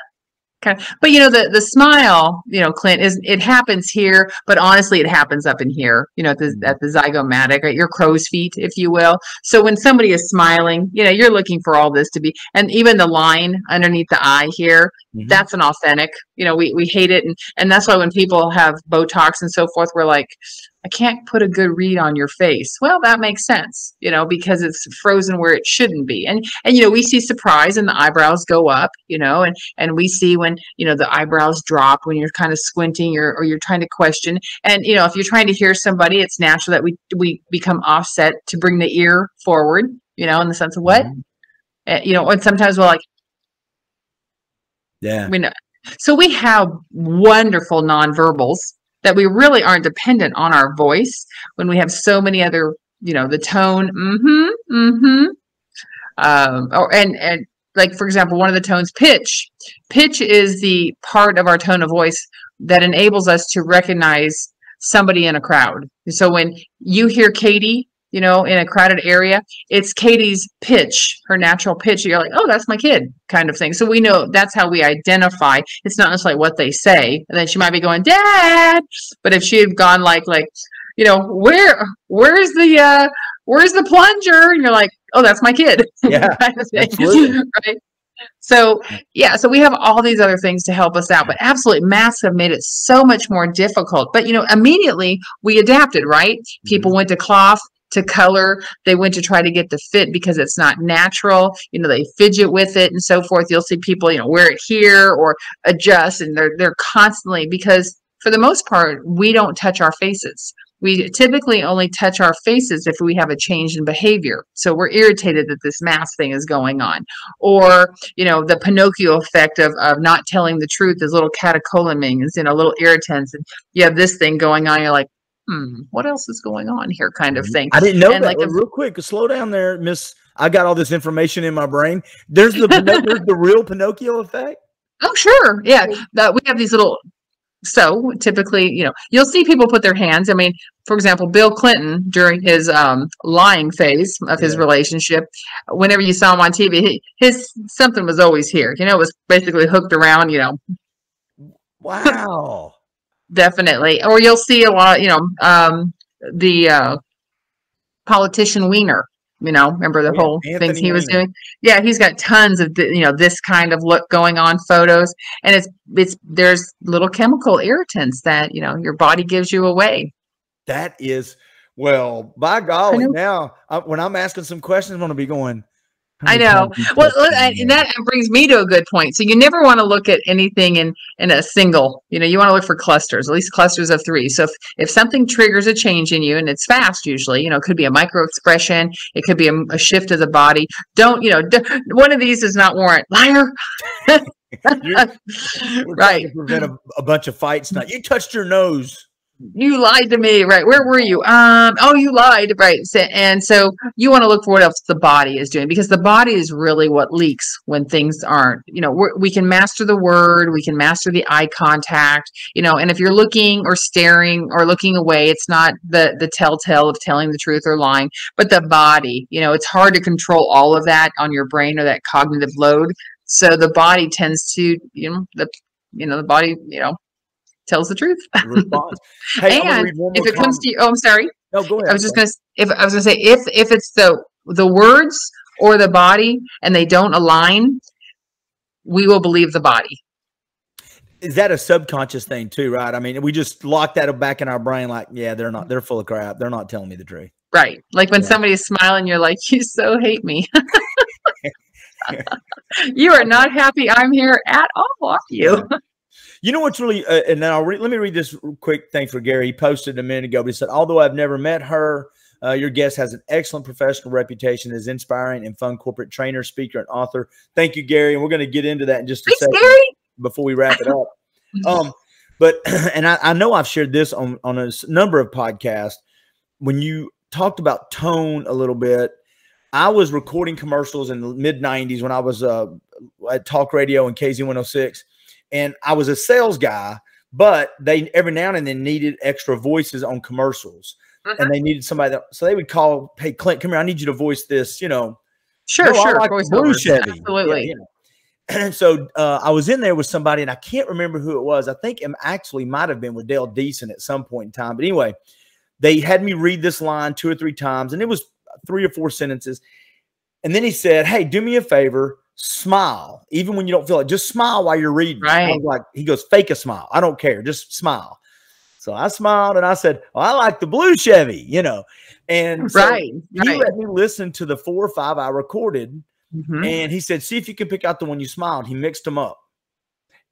kind of, but you know, the, the smile, you know, Clint is, it happens here, but honestly, it happens up in here, you know, at the, mm-hmm. at the zygomatic, right? Your crow's feet, if you will. So when somebody is smiling, you know, you're looking for all this to be, and even the line underneath the eye here, mm-hmm. that's an authentic, you know, we, we hate it. And, and that's why when people have Botox and so forth, we're like, I can't put a good read on your face. Well, that makes sense, you know, because it's frozen where it shouldn't be. And and you know, we see surprise and the eyebrows go up, you know, and and we see when, you know, the eyebrows drop when you're kind of squinting or, or you're trying to question. And you know, if you're trying to hear somebody, it's natural that we we become offset to bring the ear forward, you know, in the sense of what? Mm-hmm. Uh, you know, and sometimes we're like Yeah. We know. So we have wonderful nonverbals that we really aren't dependent on our voice when we have so many other, you know, the tone, mm-hmm, mm-hmm. Um, or and and like for example, one of the tones, pitch. Pitch is the part of our tone of voice that enables us to recognize somebody in a crowd. So when you hear Katie, you know, in a crowded area, it's Katie's pitch, her natural pitch. You're like, oh, that's my kid, kind of thing. So we know that's how we identify. It's not necessarily what they say. And then she might be going, Dad. But if she had gone like, like, you know, where, where's the, uh, where's the plunger? And you're like, oh, that's my kid. (laughs) Yeah. kind of (laughs) right. So yeah, so we have all these other things to help us out, but absolutely masks have made it so much more difficult. But you know, immediately we adapted, right? People mm-hmm. went to cloth, to color. They went to try to get the fit because it's not natural. You know, they fidget with it and so forth. You'll see people, you know, wear it here or adjust and they're they're constantly because for the most part, we don't touch our faces. We typically only touch our faces if we have a change in behavior. So we're irritated that this mask thing is going on. Or, you know, the Pinocchio effect of, of not telling the truth is little catecholamines, you know, little irritants. And you have this thing going on. You're like, hmm, what else is going on here kind of thing. I didn't know and that. Like, real quick, slow down there, Miss. I got all this information in my brain. There's the (laughs) there's the real Pinocchio effect. Oh, sure. Yeah. That we have these little so typically, you know, you'll see people put their hands. I mean, for example, Bill Clinton during his um, lying phase of his Yeah. relationship, whenever you saw him on TV, he, his something was always here. You know, it was basically hooked around. You know, Wow. Definitely. Or you'll see a lot. You know, um, the uh, politician Weiner. You know, remember the Yeah, whole things Anthony he was doing? Yeah, he's got tons of you know this kind of look going on photos, and it's it's there's little chemical irritants that you know your body gives you away. That is well, by golly, now I, when I'm asking some questions, I'm going to be going. "How I know. Well, and that brings me to a good point. So you never want to look at anything in in a single. You know, you want to look for clusters, at least clusters of three. So if if something triggers a change in you, and it's fast, usually, you know, it could be a micro expression, it could be a, a shift of the body. Don't you know? D- one of these does not warrant liar. (laughs) You're- (laughs) We're trying right. prevent a, a bunch of fights. Now you touched your nose. You lied to me right where were you? Um oh you lied right and so you want to look for what else the body is doing because the body is really what leaks when things aren't you know we can master the word we can master the eye contact you know and if you're looking or staring or looking away it's not the the telltale of telling the truth or lying but the body you know it's hard to control all of that on your brain or that cognitive load so the body tends to you know the you know the body you know tells the truth (laughs) Hey, and if it comes to you, oh, I'm sorry. no, go ahead. I was just gonna if I was gonna say if if it's the the words or the body and they don't align, we will believe the body. is that a subconscious thing too, right? I mean, we just lock that back in our brain, like, yeah, they're not, they're full of crap. They're not telling me the truth. Right. Like when Yeah. somebody's smiling, you're like, you so hate me. (laughs) (laughs) you are not happy I'm here at all, are you? You know what's really, uh, and then I'll read, let me read this quick thing for Gary. He posted a minute ago, but he said, although I've never met her, uh, your guest has an excellent professional reputation as inspiring and fun corporate trainer, speaker, and author. Thank you, Gary. And we're going to get into that in just a Thanks, second Gary. before we wrap it up. (laughs) um, but (clears throat) and I, I know I've shared this on on a number of podcasts. When you talked about tone a little bit, I was recording commercials in the mid '90s when I was uh, at Talk Radio and KZ 106, and I was a sales guy. But they every now and then needed extra voices on commercials, Mhm. and they needed somebody that so they would call, "Hey, Clint, come here. I need you to voice this." You know, Sure, no, I sure. like blue. Chevy. Absolutely. you know. And so uh, I was in there with somebody, and I can't remember who it was. I think it actually might have been with Dale Deason at some point in time. But anyway, they had me read this line two or three times, and it was three or four sentences. And then he said, "Hey, do me a favor, smile, even when you don't feel it. Just smile while you're reading." I Right. was like, he goes, "Fake a smile. I don't care. Just smile." So I smiled and I said, "Well, I like the blue Chevy," you know. And so right. he Right. let me listen to the four or five I recorded. Mhm. And he said, see if you can pick out the one you smiled. He mixed them up.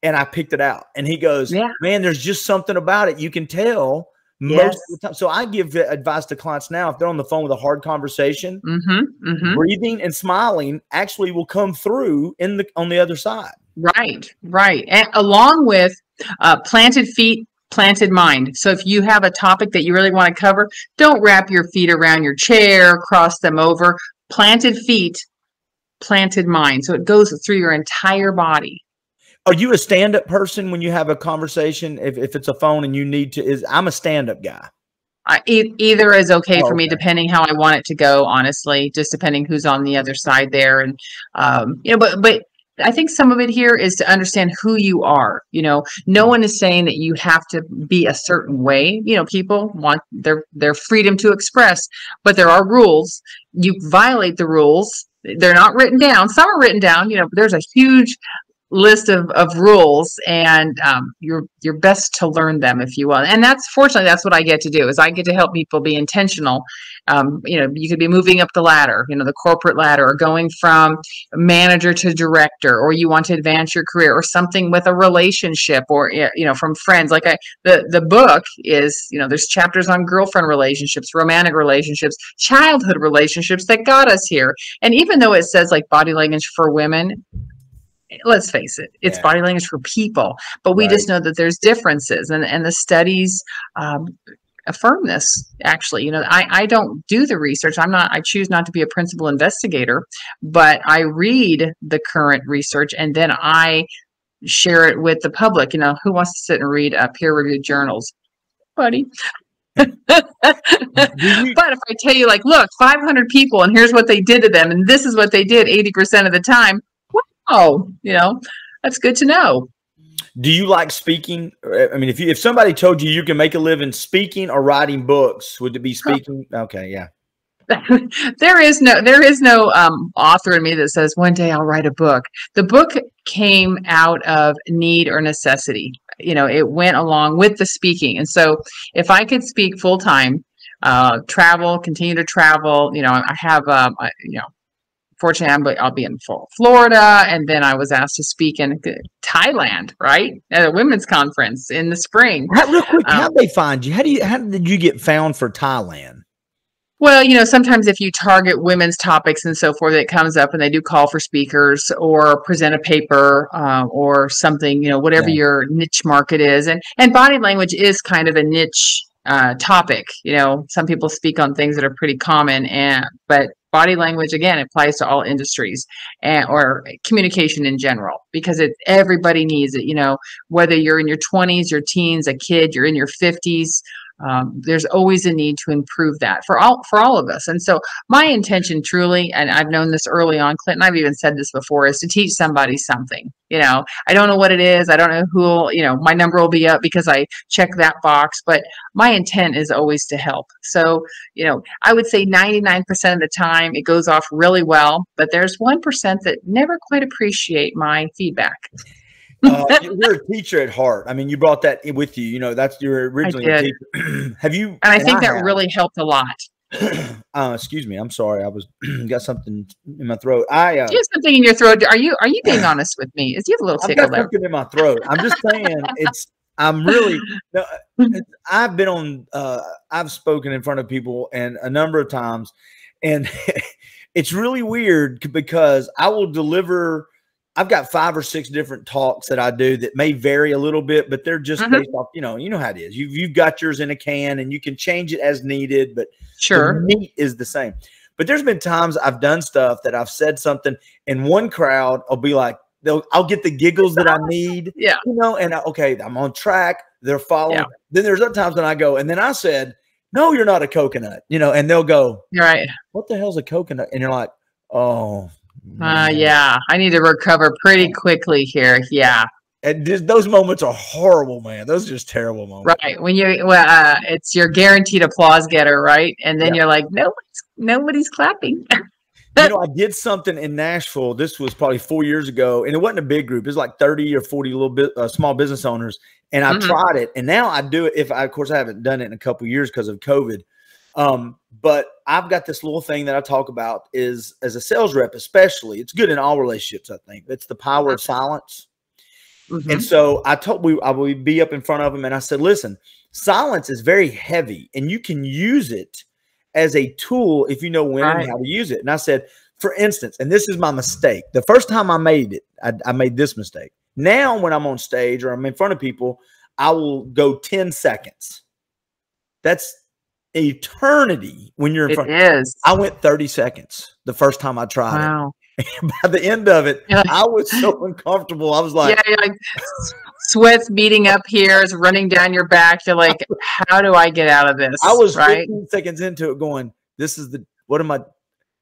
And I picked it out. And he goes, Yeah. Man, there's just something about it. You can tell most Yes. of the time. So I give advice to clients now if they're on the phone with a hard conversation, Mhm. Mhm. breathing and smiling actually will come through in the on the other side. Right, right. And along with uh, planted feet, planted mind. So if you have a topic that you really want to cover, don't wrap your feet around your chair, cross them over. Planted feet, planted mind. So it goes through your entire body. Are you a stand-up person when you have a conversation? If, if it's a phone and you need to, is I'm a stand-up guy. I, e- either is okay Oh, for me, okay. depending how I want it to go. Honestly, just depending who's on the other side there, and um, you know, but but I think some of it here is to understand who you are. You know, no one is saying that you have to be a certain way. You know, people want their their freedom to express, but there are rules. You violate the rules. They're not written down. Some are written down. You know, but there's a huge list of, of rules and um, you're you're best to learn them if you will and that's fortunately that's what i get to do is i get to help people be intentional. Um, you know you could be moving up the ladder you know the corporate ladder or going from manager to director or you want to advance your career or something with a relationship or you know from friends. Like i the the book is you know there's chapters on girlfriend relationships romantic relationships childhood relationships that got us here. And even though it says like body language for women let's face it it's Yeah. body language for people but we just know that there's differences and and the studies um, affirm this actually you know I, I don't do the research i'm not i choose not to be a principal investigator but i read the current research and then i share it with the public. You know, who wants to sit and read uh, peer reviewed journals? Buddy. (laughs) but if I tell you, like, look, 500 people, and here's what they did to them, and this is what they did 80% of the time, wow, you know, that's good to know. Do you like speaking? I mean, if you if somebody told you you can make a living speaking or writing books, would it be speaking? Okay, yeah. (laughs) there is no there is no um, author in me that says one day I'll write a book. The book came out of need or necessity. You know, it went along with the speaking, and so if I could speak full time, uh, travel, continue to travel. You know, I have um, I, you know fortunately, I'll be in Florida, and then I was asked to speak in Thailand, right, at a women's conference in the spring. How, real quick, um, how did they find you? How do you? How did you get found for Thailand? Well, you know, sometimes if you target women's topics and so forth, it comes up and they do call for speakers or present a paper uh, or something, you know, whatever yeah. your niche market is. And and body language is kind of a niche uh, topic. You know, some people speak on things that are pretty common, and but body language again applies to all industries and or communication in general because it everybody needs it. You know, whether you're in your 20s, your teens, a kid, you're in your 50s um, there's always a need to improve that for all for all of us. And so my intention truly and i've known this early on clinton i've even said this before is to teach somebody something. You know i don't know what it is. I don't know who will you know my number will be up because i check that box but my intent is always to help. So you know i would say 99% of the time it goes off really well but there's 1% that never quite appreciate my feedback uh, (laughs) you're a teacher at heart. I mean, you brought that with you. You know, that's your originally teacher. (clears throat) have you? And I think I that have, really helped a lot. (clears throat) uh, excuse me. I'm sorry. I was (clears throat) got something in my throat. I uh, you have something in your throat. Are you are you being honest with me? Is you have a little tickle there? something in my throat. I'm just saying (laughs) it's. I'm really. No, I've been on. Uh, I've spoken in front of people and a number of times, and (laughs) it's really weird because I will deliver I've got five or six different talks that I do that may vary a little bit, but they're just mm-hmm. based off, you know, you know how it is. You've you've got yours in a can and you can change it as needed, but sure the meat is the same. But there's been times I've done stuff that I've said something, and one crowd will be like, they'll I'll get the giggles that I (laughs) need. Yeah. You know, and I, okay, I'm on track. They're following. Yeah. Then there's other times when I go, and then I said, No, you're not a coconut, you know, and they'll go, right. What the hell's a coconut? And you're like, Oh, uh, yeah, I need to recover pretty quickly here. Yeah. And just, those moments are horrible, man. Those are just terrible moments. Right. When you, well, uh, it's your guaranteed applause getter, right? And then yeah. you're like, nobody's, nobody's clapping. (laughs) you know, (laughs) I did something in Nashville. This was probably four years ago, and it wasn't a big group. It was like 30 or 40 little bit uh, small business owners. And I mm-hmm. tried it. And now I do it if I, of course, I haven't done it in a couple years because of COVID. Um, but I've got this little thing that I talk about is as a sales rep, especially, it's good in all relationships, I think. It's the power of silence. Mm-hmm. And so I told we I would be up in front of them and I said, listen, silence is very heavy and you can use it as a tool if you know when right. and how to use it. And I said, for instance, and this is my mistake. The first time I made it, I, I made this mistake. Now, when I'm on stage or I'm in front of people, I will go 10 seconds. That's eternity when you're in it front. Is. I went 30 seconds the first time I tried wow. it. (laughs) By the end of it, yeah. I was so uncomfortable. I was like, yeah, like sweat's beating up here, it's running down your back. You're like, how do I get out of this? I was right? 15 seconds into it going, this is the, what am I?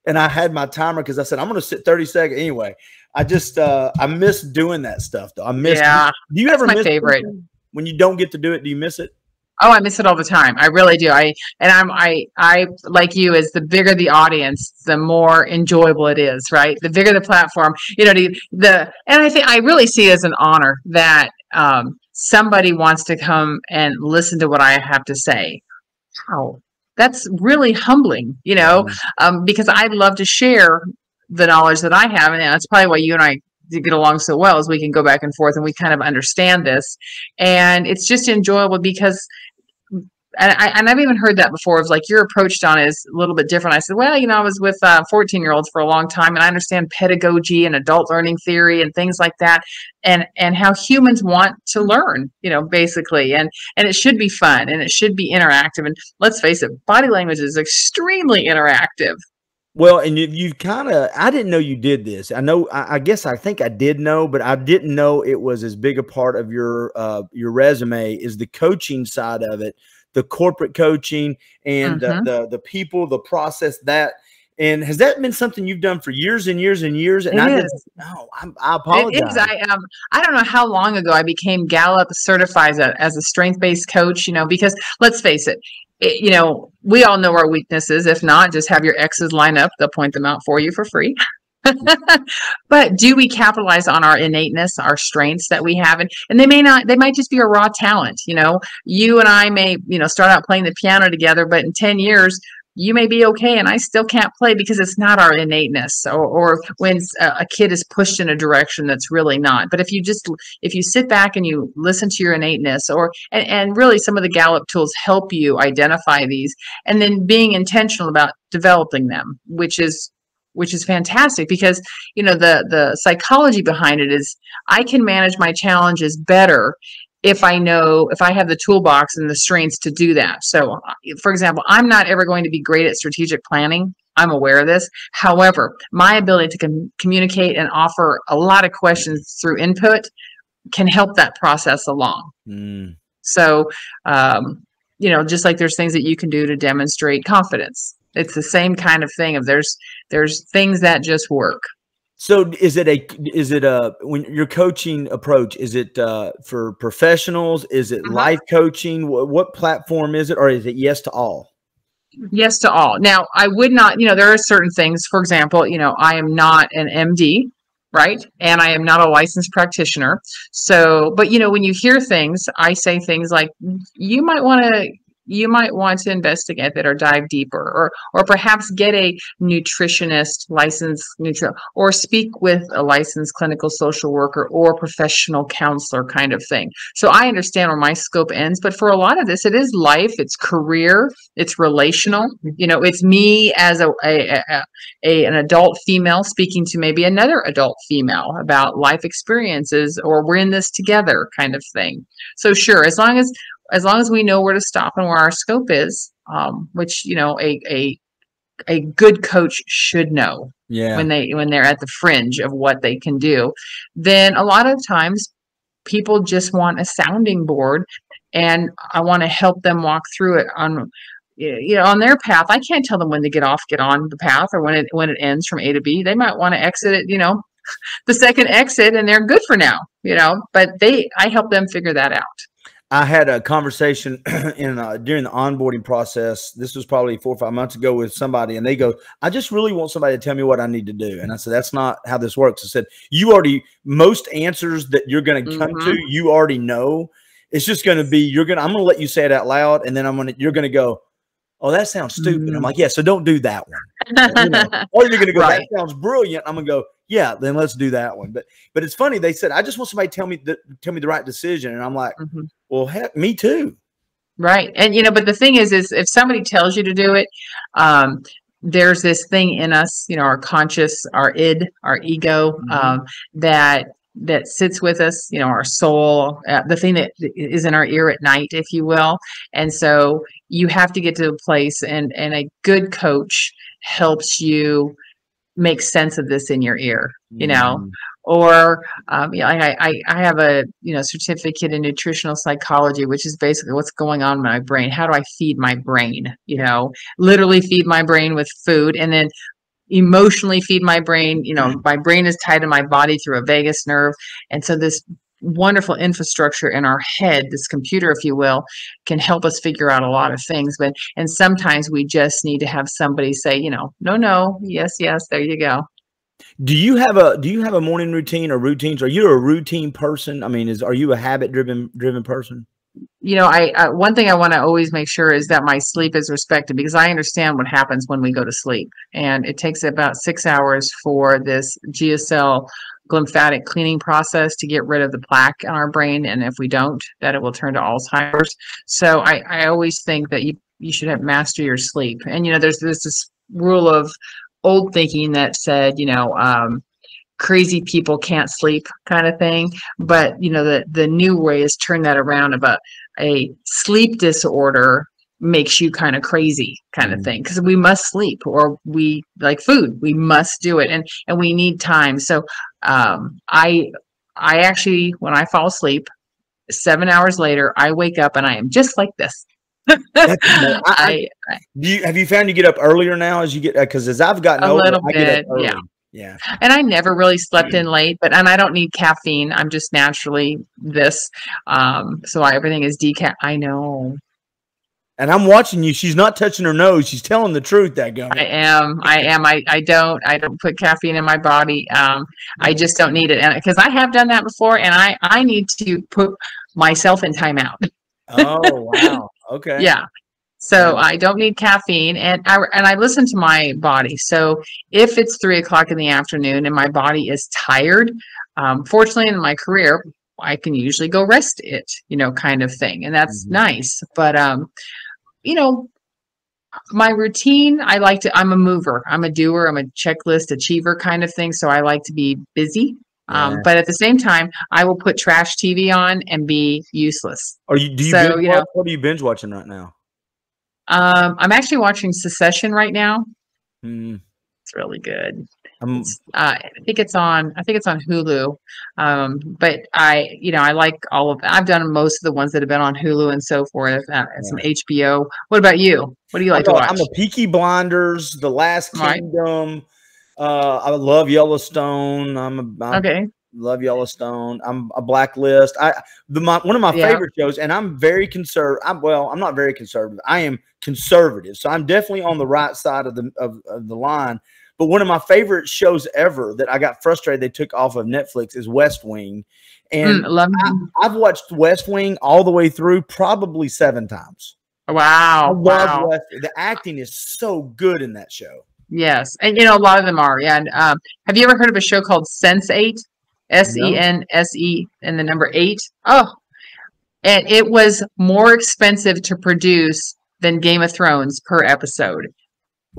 And I had my timer because I said, I'm going to sit 30 seconds anyway. I just, uh, I miss doing that stuff though. I miss, yeah, do you ever my miss favorite when you don't get to do it? Do you miss it? Oh, I miss it all the time. I really do. I and I'm I I like you is the bigger the audience, the more enjoyable it is, right? The bigger the platform, you know, the, the and I think I really see it as an honor that um, somebody wants to come and listen to what I have to say. Wow, that's really humbling, you know, mm-hmm. um, because I love to share the knowledge that I have, and that's probably why you and I get along so well as we can go back and forth and we kind of understand this and it's just enjoyable because and, I, and I've even heard that before of like your approach Don is a little bit different. I said, well, you know, I was with uh, 14 year olds for a long time and I understand pedagogy and adult learning theory and things like that and, and how humans want to learn, you know, basically. And, and it should be fun and it should be interactive. And let's face it, body language is extremely interactive. Well, and you, you kind of, I didn't know you did this. I know, I, I, guess I think I did know, but I didn't know it was as big a part of your, uh, your resume is the coaching side of it, the corporate coaching and mm-hmm. the, the, the people, the process that, and has that been something you've done for years and years and years? And it I no, I'm, I apologize. It is. I um, I don't know how long ago I became Gallup certified as a, as a strength based coach. You know, because let's face it, it, you know, we all know our weaknesses. If not, just have your exes line up; they'll point them out for you for free. (laughs) but do we capitalize on our innateness, our strengths that we have? And, and they may not, they might just be a raw talent. You know, you and I may, you know, start out playing the piano together, but in 10 years, you may be okay and I still can't play because it's not our innateness or, or when uh, a kid is pushed in a direction that's really not. But if you just, if you sit back and you listen to your innateness or, and, and really some of the Gallup tools help you identify these and then being intentional about developing them, which is which is fantastic because you know the the psychology behind it is I can manage my challenges better if I know, if I have the toolbox and the strengths to do that. So, uh, for example, I'm not ever going to be great at strategic planning. I'm aware of this. However, my ability to com- communicate and offer a lot of questions through input can help that process along. Mm. So, um, you know, just like there's things that you can do to demonstrate confidence. It's the same kind of thing of there's there's things that just work. So is it a is it a when your coaching approach is it uh, for professionals? Is it uh-huh. life coaching? What, what platform is it, or is it yes to all? Yes to all. Now, I would not. You know, there are certain things. For example, you know, I am not an MD, right? And I am not a licensed practitioner. So, but you know, when you hear things, I say things like, you might want to you might want to investigate that or dive deeper or or perhaps get a nutritionist licensed nutri or speak with a licensed clinical social worker or professional counselor kind of thing. So i understand where my scope ends but for a lot of this it is life it's career it's relational. Mm-hmm. You know it's me as a, a, a, a an adult female speaking to maybe another adult female about life experiences or we're in this together kind of thing. So sure as long as as long as we know where to stop and where our scope is, um, which you know a a a good coach should know yeah. when they when they're at the fringe of what they can do, then a lot of times people just want a sounding board, and I want to help them walk through it on you know on their path. I can't tell them when to get off get on the path or when it when it ends from a to b. They might want to exit it you know (laughs) the second exit and they're good for now you know but they i help them figure that out I had a conversation (clears throat) in uh, during the onboarding process. This was probably four or five months ago with somebody, and they go, "I just really want somebody to tell me what I need to do." And I said, "That's not how this works." I said, "You already most answers that you're going to come mm-hmm. to, you already know. It's just going to be you're going. to I'm going to let you say it out loud, and then I'm going to you're going to go." Oh, that sounds stupid. Mm-hmm. I'm like, yeah, so don't do that one. you know, (laughs) or you're going to go, right. that sounds brilliant. I'm going to go, yeah, then let's do that one. But but it's funny. They said I just want somebody to tell me the, tell me the right decision, and I'm like, mm-hmm. well, heck, me too. Right, and you know, but the thing is, is if somebody tells you to do it, um, there's this thing in us, you know, our conscious, our id, our ego, mm-hmm. um, that that sits with us, you know, our soul, uh, the thing that is in our ear at night, if you will. And so you have to get to a place, and and a good coach helps you make sense of this in your ear, you know, mm. or um, you know, I, I, I have a you know certificate in nutritional psychology, which is basically what's going on in my brain. How do I feed my brain? You know, literally feed my brain with food, and then emotionally feed my brain. You know, mm. my brain is tied to my body through a vagus nerve, and so this wonderful infrastructure in our head, this computer, if you will, can help us figure out a lot of things. But and sometimes we just need to have somebody say, you know, no, no, yes, yes, there you go. Do you have a do you have a morning routine or routines? Are you a routine person? I mean, is are you a habit driven driven person? You know, I, I one thing I want to always make sure is that my sleep is respected because I understand what happens when we go to sleep, and it takes about six hours for this GSL glymphatic cleaning process to get rid of the plaque in our brain. And if we don't, that it will turn to Alzheimer's. So I, I always think that you, you should have master your sleep. And, you know, there's, there's this rule of old thinking that said, you know, um, crazy people can't sleep kind of thing. But, you know, the, the new way is turn that around about a sleep disorder makes you kind of crazy kind of Mhm. thing because we must sleep or we like food we must do it and and we need time so um i i actually when i fall asleep seven hours later i wake up and i am just like this (laughs) I, I, you have you found you get up earlier now as you get because as I've gotten A older, little I get up bit, yeah. Yeah. and I never really slept in late, but and I don't need caffeine. I'm just naturally this. Um, so I, everything is decaf. I know And I'm watching you. She's not touching her nose. She's telling the truth. That guy. I am. I am. I, I don't. I don't put caffeine in my body. Um, I just don't need it, and because I have done that before, and I I need to put myself in timeout. oh wow. (laughs) Okay. Yeah. So Yeah. I don't need caffeine, and I and I listen to my body. So if it's three o'clock in the afternoon and my body is tired, um, fortunately in my career, I can usually go rest it, you know, kind of thing, and that's Mhm. nice. But um, you know, my routine, I like to. I'm a mover. I'm a doer. I'm a checklist achiever kind of thing. So I like to be busy. Um, but at the same time, I will put trash TV on and be useless. Are you? Do you? So, binge you know- watch? What are you binge watching right now? Um, I'm actually watching Succession right now. Hmm. It's really good. I'm, It's, uh, I think it's on. I think it's on Hulu. Um, but I, you know, I like all of. I've done most of the ones that have been on Hulu and so forth. Uh, and some HBO. What about you? What do you like to I'm, a, watch? I'm a Peaky Blinders, The Last Right. Kingdom. Uh, I love Yellowstone. I'm a, I okay. Love Yellowstone. I'm a Blacklist. I the my, one of my Yeah. favorite shows, and I'm very conservative. I'm well, I'm not very conservative. I am conservative, so I'm definitely on the right side of the of, of the line. But one of my favorite shows ever that I got frustrated they took off of Netflix is West Wing, and Mm, love. I've watched West Wing all the way through probably seven times. Wow. Wow. West. The acting is so good in that show. Yes, and you know a lot of them are. Yeah. And, um, have you ever heard of a show called Sense Eight? S E N S E and the number eight. Oh, and it was more expensive to produce than Game of Thrones per episode.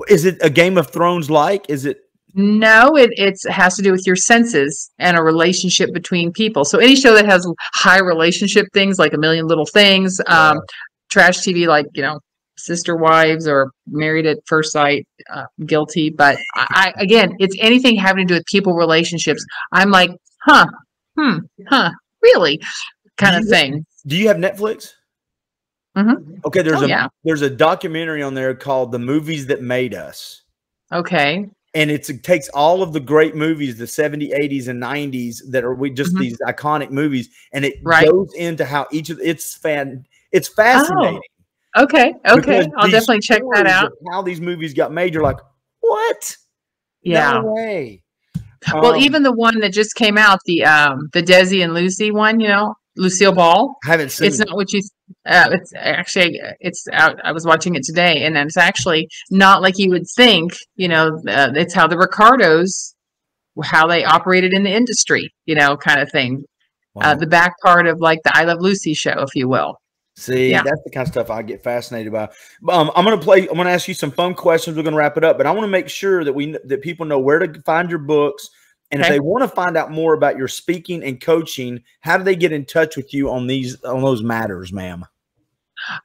Is it a Game of Thrones like? Is it? No, it it's, it has to do with your senses and a relationship between people. So any show that has high relationship things like A Million Little Things, um, trash TV like you know Sister Wives or Married at First Sight, uh, guilty. But I, I again, it's anything having to do with people relationships. I'm like, huh, hmm, huh, really, kind of thing. Do you have Netflix? Mhm. Okay, there's Oh, a yeah. there's a documentary on there called "The Movies That Made Us," Okay, and it's, it takes all of the great movies, the 70s, 80s, and 90s that are we just Mhm. these iconic movies, and it Right. Oh. goes into how each of it's fan it's fascinating. okay, okay. I'll definitely check that out. How these movies got made, you're like, what? Yeah. no way. Well, Um, even the one that just came out, the um, the Desi and Lucy one, you know, Lucille Ball. I haven't seen. it's it. not what you uh, it's actually it's out i was watching it today and it's actually not like you would think you know uh, it's how the ricardos how they operated in the industry you know kind of thing uh, the back part of like the i love lucy show if you will See, Yeah. that's the kind of stuff I get fascinated by. Um, I'm going to play. I'm going to ask you some fun questions. We're going to wrap it up, but I want to make sure that we that people know where to find your books, and if they want to find out more about your speaking and coaching, how do they get in touch with you on these on those matters, ma'am?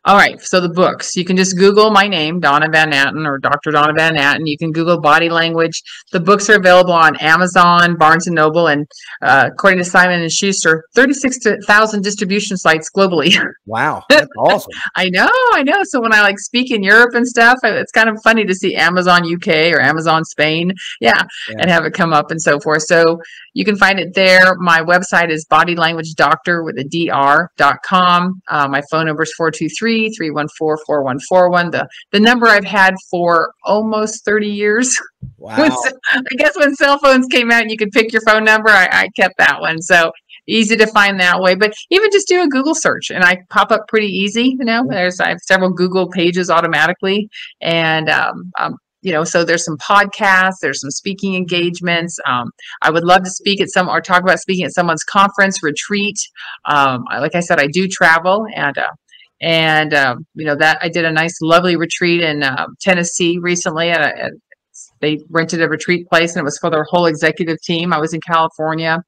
All right so the books you can just google my name donna van natten or dr donna van natten you can google body language the books are available on amazon barnes and noble and uh, according to simon and schuster 36000 distribution sites globally (laughs) Wow, that's awesome. I know, I know. So when I like speak in Europe and stuff, it's kind of funny to see Amazon UK or Amazon Spain, yeah, Yeah. and have it come up and so forth. So you can find it there. My website is body language doctor with a dr dot com. Uh, my phone number is 423 314 4141. The the number I've had for almost 30 years. (laughs) Wow, When I guess when cell phones came out, and you could pick your phone number. I, I kept that one, so easy to find that way. But even just do a Google search, and I pop up pretty easy. You know, there's I have several Google pages automatically, and um, um, you know, so there's some podcasts, there's some speaking engagements. Um, I would love to speak at some or talk about speaking at someone's conference retreat. Um, I, like I said, I do travel, and uh, and um, you know that I did a nice, lovely retreat in uh, Tennessee recently at, a, at they rented a retreat place and it was for their whole executive team. I was in California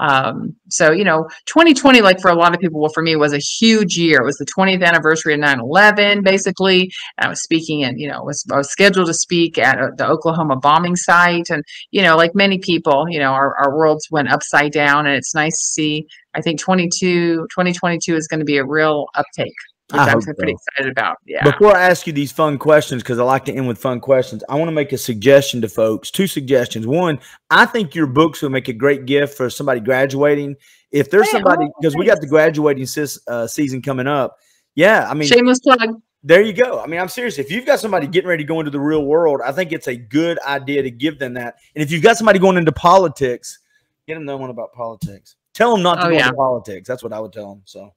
Um, so, you know, 2020, like for a lot of people, well, for me, was a huge year. It was the 20th anniversary of 9 11, basically. I was speaking and, you know, was, I was scheduled to speak at uh, the Oklahoma bombing site. And, you know, like many people, you know, our, our worlds went upside down. And it's nice to see. I think 22, 2022 is going to be a real uptake which I am pretty so. excited about. Yeah. Before I ask you these fun questions, because I like to end with fun questions, I want to make a suggestion to folks. Two suggestions. One, I think your books will make a great gift for somebody graduating. If there's hey, somebody, because oh, we got the graduating uh, season coming up. Yeah, I mean, shameless plug. There you go. I mean, I'm serious. If you've got somebody getting ready to go into the real world, I think it's a good idea to give them that. And if you've got somebody going into politics, get them knowing about politics. Tell them not to oh, go yeah. into politics. That's what I would tell them. So.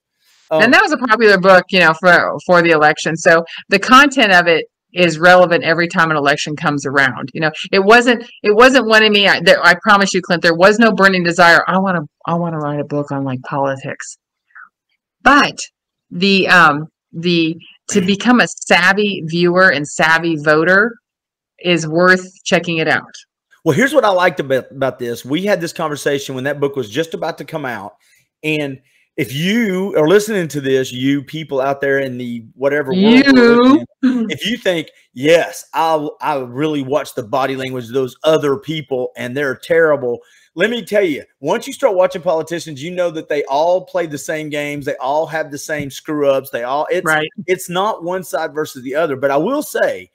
Oh. And that was a popular book, you know, for for the election. So the content of it is relevant every time an election comes around. You know, it wasn't it wasn't one of me. I, there, I promise you, Clint, there was no burning desire. I want to I want to write a book on like politics, but the um the to become a savvy viewer and savvy voter is worth checking it out. Well, here's what I liked about, about this. We had this conversation when that book was just about to come out, and if you are listening to this, you people out there in the whatever you. In, if you think, yes, I I really watch the body language of those other people and they're terrible. Let me tell you, once you start watching politicians, you know that they all play the same games. They all have the same screw ups. They all it's right. it's not one side versus the other. But I will say,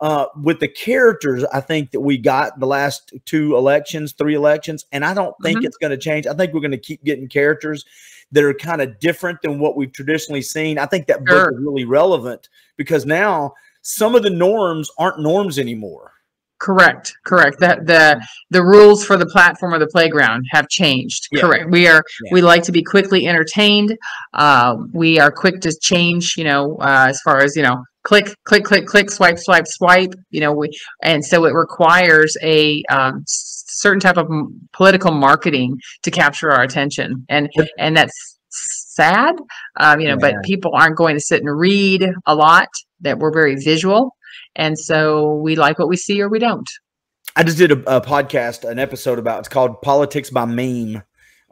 uh, with the characters, I think that we got the last two elections, three elections, and I don't think mm-hmm. it's going to change. I think we're going to keep getting characters that are kind of different than what we've traditionally seen. I think that sure. book is really relevant because now some of the norms aren't norms anymore. Correct, correct. That the the rules for the platform or the playground have changed. Yeah. Correct. We are yeah. we like to be quickly entertained. Uh, we are quick to change. You know, uh, as far as you know, click, click, click, click, swipe, swipe, swipe. You know, we and so it requires a um, certain type of political marketing to capture our attention, and and that's sad. Um, you know, yeah. but people aren't going to sit and read a lot. That we're very visual, and so we like what we see or we don't. I just did a, a podcast, an episode about it's called "Politics by Meme."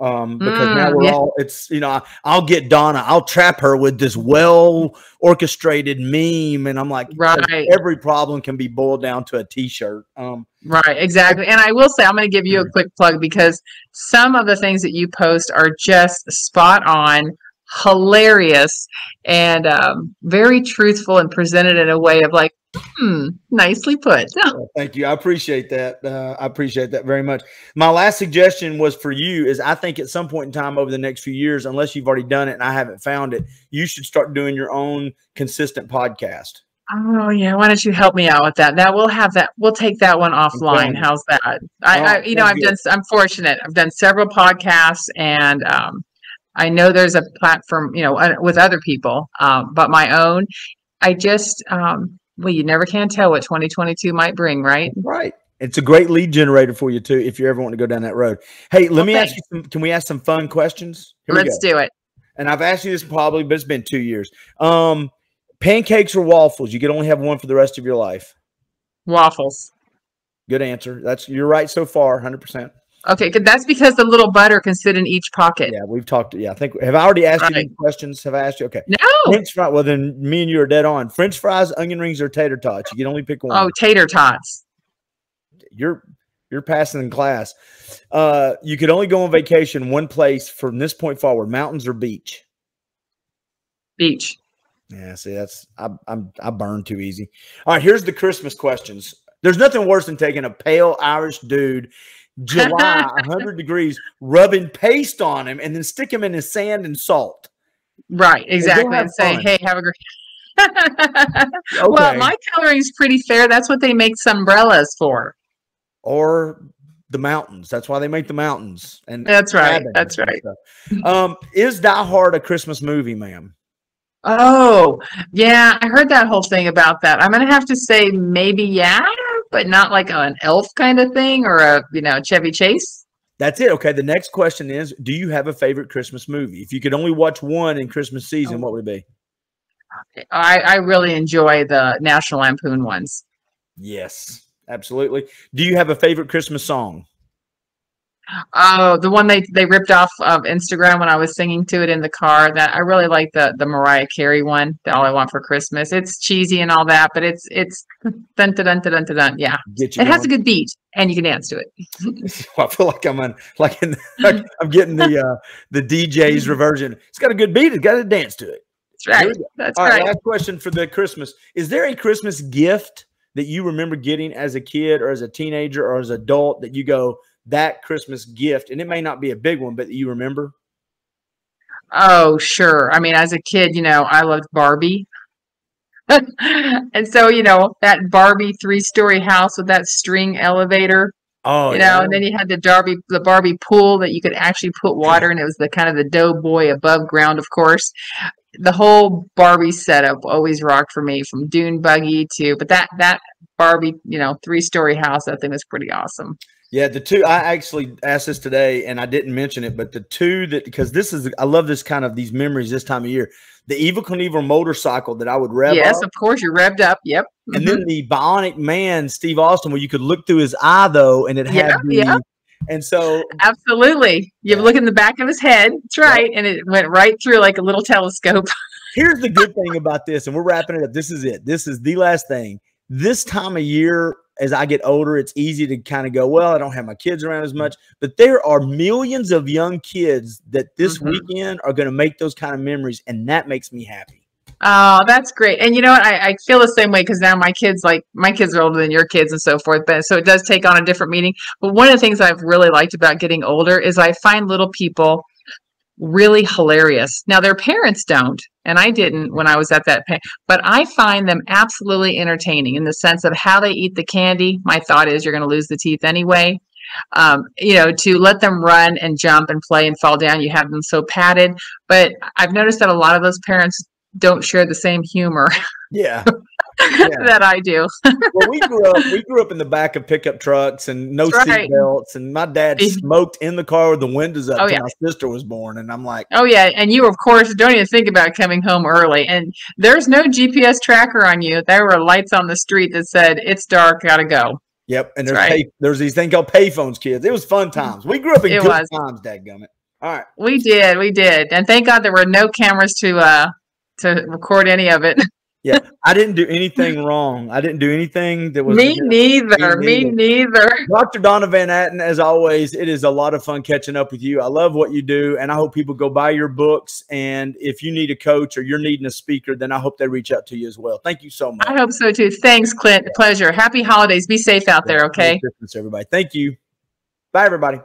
Um, because mm, now we're yeah. all it's you know I, will get Donna I'll trap her with this well orchestrated meme and I'm like right. every problem can be boiled down to a t-shirt. Um, right exactly and I will say I'm going to give you a quick plug because some of the things that you post are just spot on hilarious and um, very truthful and presented in a way of like Hmm, nicely put. well, thank you. I appreciate that. Uh, I appreciate that very much. My last suggestion was for you is I think at some point in time over the next few years, unless you've already done it and I haven't found it, you should start doing your own consistent podcast. Oh yeah, why don't you help me out with that? That we'll have that. We'll take that one offline. Okay. How's that? I, oh, I you know, I've good. done. I'm fortunate. I've done several podcasts, and um, I know there's a platform, you know, uh, with other people, um, but my own. I just um, well, you never can tell what 2022 might bring, right? Right. It's a great lead generator for you too, if you ever want to go down that road. Hey, let me ask you some. Can we ask some fun questions? Here Let's do it. And I've asked you this probably, but it's been two years. Um, pancakes or waffles? You can only have one for the rest of your life. Waffles. Good answer. That's you're right so far, hundred percent. Okay, that's because the little butter can sit in each pocket. Yeah, we've talked. Yeah, I think have I already asked right. you any questions? Have I asked you? Okay. No. French fries. Well, then me and you are dead on. French fries, onion rings, or tater tots. You can only pick one. Oh, tater tots. You're you're passing in class. Uh, you could only go on vacation one place from this point forward: mountains or beach. Beach. Yeah, see, that's I, I'm I burn too easy. All right, here's the Christmas questions. There's nothing worse than taking a pale Irish dude July, 100 (laughs) degrees, rubbing paste on him, and then stick him in the sand and salt. Right, exactly. And say, hey, have a great. (laughs) okay. Well, my coloring is pretty fair. That's what they make umbrellas for. Or the mountains. That's why they make the mountains. And that's right. That's right. Um, is Die Hard a Christmas movie, ma'am? Oh, yeah. I heard that whole thing about that. I'm gonna have to say maybe yeah but not like an elf kind of thing or a you know Chevy Chase. That's it. Okay. The next question is: Do you have a favorite Christmas movie? If you could only watch one in Christmas season, oh. what would it be? I, I really enjoy the National Lampoon ones. Yes, absolutely. Do you have a favorite Christmas song? Oh, the one they they ripped off of Instagram when I was singing to it in the car. That I really like the the Mariah Carey one. The All I Want for Christmas. It's cheesy and all that, but it's it's (laughs) dun dun dun dun dun dun. Yeah, it has a good beat, and you can dance to it. (laughs) (laughs) I feel like I'm on, like in, like I'm getting the uh, the DJ's reversion. It's got a good beat. It's got to dance to it. That's right. That's All right, right. last question for the Christmas. Is there a Christmas gift that you remember getting as a kid or as a teenager or as an adult that you go, that Christmas gift, and it may not be a big one, but you remember? Oh, sure. I mean, as a kid, you know, I loved Barbie. (laughs) and so, you know, that Barbie three-story house with that string elevator, Oh, you know, and then you had the Barbie the Barbie pool that you could actually put water in. It was the kind of the doughboy above ground, of course. The whole Barbie setup always rocked for me, from dune buggy to but that that Barbie, you know, three-story house, that thing was pretty awesome. Yeah, the two I actually asked this today and I didn't mention it, but the two that because this is I love this kind of these memories this time of year. The Evel Knievel motorcycle that I would rev yes, up, of course, you're revved up. Yep. and Mhm. then the Bionic Man Steve Austin where you could look through his eye though, and it had Yeah, the yeah. and so Absolutely. You Yeah. look in the back of his head. That's right. And it went right through like a little telescope. here's the good thing about this, and we're wrapping it up. This is it. This is the last thing. This time of year, as I get older, it's easy to kind of go, well, I don't have my kids around as much. But there are millions of young kids that this Mhm. weekend are going to make those kind of memories, and that makes me happy. Oh, that's great. And you know what? I, I feel the same way because now my kids, like my kids are older than your kids and so forth. But so it does take on a different meaning. But one of the things I've really liked about getting older is I find little people really hilarious. Now their parents don't, and I didn't when I was at that but I find them absolutely entertaining in the sense of how they eat the candy. My thought is you're going to lose the teeth anyway. Um, you know, to let them run and jump and play and fall down, you have them so padded. But I've noticed that a lot of those parents don't share the same humor Yeah. (laughs) (laughs) that I do. well, we grew up. We grew up in the back of pickup trucks and no That's seat right. belts, and my dad smoked in the car with the windows up Oh, yeah. my sister was born, and I'm like, Oh yeah, and you of course don't even think about coming home early. And there's no GPS tracker on you. There were lights on the street that said it's dark, gotta go. "Yep." And That's there's right. pay, there's these thing called payphones, kids. It was fun times. We grew up in It good was. times, dadgummit. All right. We did, we did, and thank God there were no cameras to uh to record any of it. (laughs) Yeah, I didn't do anything wrong. I didn't do anything that was me neither. Me neither. Dr. Donna Van Natten, as always, it is a lot of fun catching up with you. I love what you do, and I hope people go buy your books. And if you need a coach or you're needing a speaker, then I hope they reach out to you as well. Thank you so much. I hope so too. Thanks, Clint. Pleasure. Happy holidays. Be safe out there, Merry okay? Christmas, everybody. Thank you. Bye, everybody.